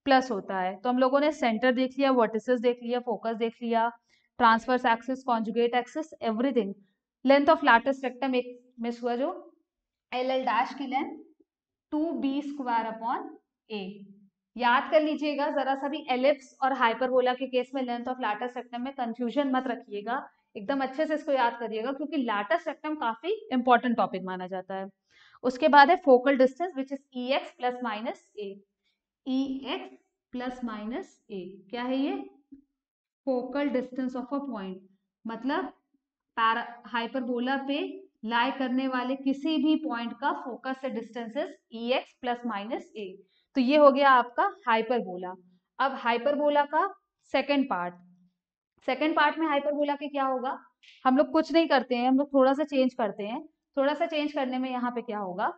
प्लस होता है। तो हम लोगों ने सेंटर देख लिया वर्टिसेस देख लिया फोकस देख लिया transverse axis conjugate axis everything length of latus rectum एक मिस हुआ जो एल एल डैश की length two b square upon a याद कर लीजिएगा, जरा सा भी एलिप्स और हाइपरबोला के केस में लेंथ ऑफ़ लाटस रेक्टम में कंफ्यूजन मत रखिएगा। एकदम अच्छे से इसको याद करिएगा, क्योंकि लाटस रेक्टम काफ़ी इंपॉर्टेंट टॉपिक माना जाता है। उसके बाद है focal distance which is e x plus minus a e x plus minus a क्या है ये? Focal distance of a point मतलब हाइपरबोला पे लाई करने वाले किसी भी पॉइंट का फोकस से distance is e x plus minus a तो ये हो गया आपका हाइपरबोला अब हाइपरबोला का सेकेंड पार्ट सेकेंड पार्ट में हाइपरबोला के क्या होगा? हम लोग कुछ नहीं करते हैं, हम लोग थोड़ा सा चेंज करते हैं। थोड़ा सा चेंज करने में यहाँ पे क्या होगा?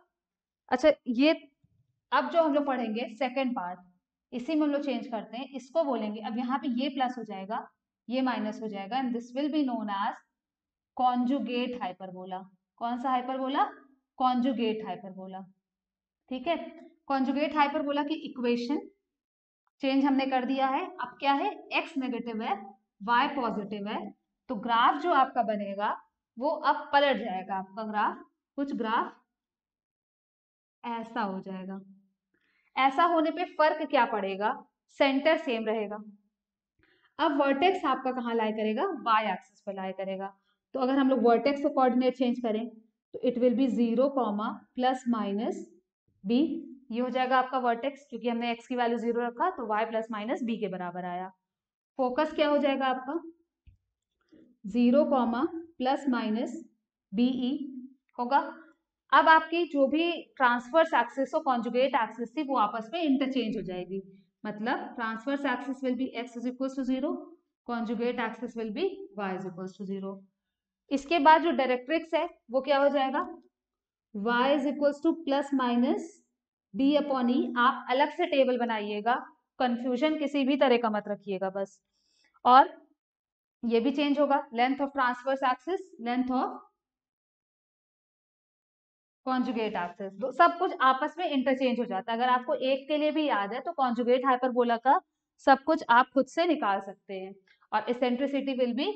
अच्छा ये अब जो हम लोग पढ़ेंगे सेकेंड पार्ट इसी में हम लोग चेंज करते हैं। इसको बोलेंगे, अब यहाँ पे ये प्लस हो जाएगा, ये माइनस हो जाएगा and this will be known as conjugate hyperbola कौन सा हाइपरबोला कॉन्जुगेट हाइपरबोला ठीक है? कॉन्जुगेट हाइपरबोला की इक्वेशन चेंज हमने कर दिया है। अब क्या है? एक्स नेगेटिव है। Y पॉजिटिव है तो ग्राफ जो आपका बनेगा, वो अब पलट जाएगा आपका ग्राफ कुछ ग्राफ ऐसा हो जाएगा। ऐसा होने पे फ़र्क क्या पड़ेगा? सेंटर सेम रहेगा। अब वर्टेक्स आपका कहाँ लाई करेगा? वाई एक्सिस पे लाई करेगा। तो अगर हम लोग वर्टेक्स को कोऑर्डिनेट चेंज करें तो it will be zero comma plus minus b ये हो जाएगा आपका वर्टेक्स क्योंकि हमने एक्स की वैल्यू ज़ीरो रखा तो वाई प्लस माइनस बी के बराबर आया। फोकस क्या हो जाएगा आपका? Zero comma plus minus b e होगा। अब आपकी जो भी ट्रांसफर्स एक्सिस और कॉन्जुगेट एक्सिस थी, वो आपस में इंटरचेंज हो जाएगी। मतलब transverse axis will be x is equal to zero, conjugate axis will be y is equal to zero. इसके बाद जो डायरेक्ट्रिक्स है, वो क्या हो जाएगा? Y is equal to plus minus d upon e. आप अलग से टेबल बनाइएगा। कंफ्यूजन किसी भी तरह का मत रखिएगा बस। और ये भी चेंज होगा। Length of transverse axis length of conjugate axis सब कुछ आपस में इंटरचेंज हो जाता है। अगर आपको एक के लिए भी याद है तो कॉन्जुगेट हाइपरबोला का सब कुछ आप खुद से निकाल सकते हैं। और eccentricity will be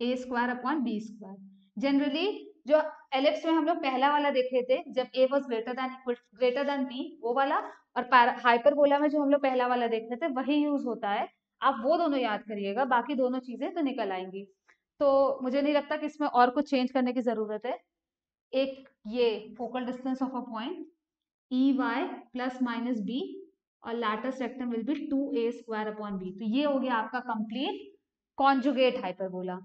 a square upon b square generally जो एलिप्स में हम लोग पहला वाला देखे थे, जब a was greater than greater than b वो वाला और हाइपरबोला में जो हम लोग पहला वाला देख रहे थे, वही यूज़ होता है। आप वो दोनों याद करिएगा, बाकी दोनों चीज़ें तो निकल आएँगी। तो मुझे नहीं लगता कि इसमें और कुछ चेंज करने की ज़रूरत है। एक ये focal distance of a point e y plus minus b और latus rectum will be two a square upon b तो ये हो गया आपका कंप्लीट कॉन्जुगेट हाइपरबोला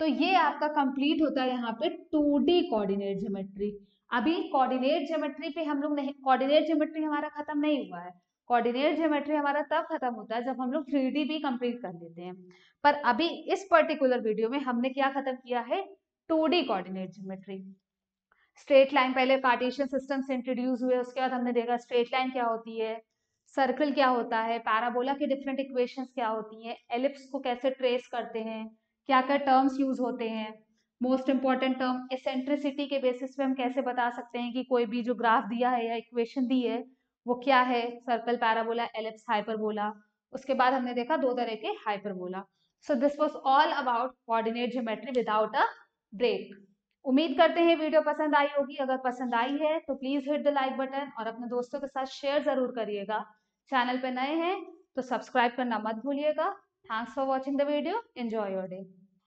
तो ये आपका कंप्लीट होता है यहाँ पे टू डी कोऑर्डिनेट ज्योमेट्री अभी कोऑर्डिनेट ज्योमेट्री पे हम लोग नहीं कोऑर्डिनेट ज्योमेट्री हमारा खत्म नहीं हुआ है। कोऑर्डिनेट ज्योमेट्री हमारा तब खत्म होता है जब हम लोग थ्री भी कंप्लीट कर लेते हैं। पर अभी इस पर्टिकुलर वीडियो में हमने क्या खत्म किया है? Two D coordinate geometry straight line पहले पार्टीशन सिस्टम से इंट्रोड्यूस हुए, उसके बाद हमने देखा स्ट्रेट लाइन क्या होती है सर्कल क्या होता है पैराबोला के डिफरेंट इक्वेशंस क्या होती हैं एलिप्स को कैसे ट्रेस करते हैं क्या क्या टर्म्स यूज़ होते हैं। मोस्ट इंपॉर्टेंट टर्म एसेंट्रिसिटी के बेसिस पे हम कैसे बता सकते हैं कि कोई भी जो ग्राफ दिया है या इक्वेशन दी है, वो क्या है? सर्कल पैराबोला एलिप्स हाइपरबोला उसके बाद हमने देखा दो तरह के hyperbola so this was all about coordinate geometry without a break उम्मीद करते हैं वीडियो पसंद आई होगी। अगर पसंद आई है तो please hit the like button और अपने दोस्तों के साथ शेयर ज़रूर करिएगा। चैनल पर नए हैं तो सब्सक्राइब करना मत भूलिएगा। Thanks for watching the video enjoy your day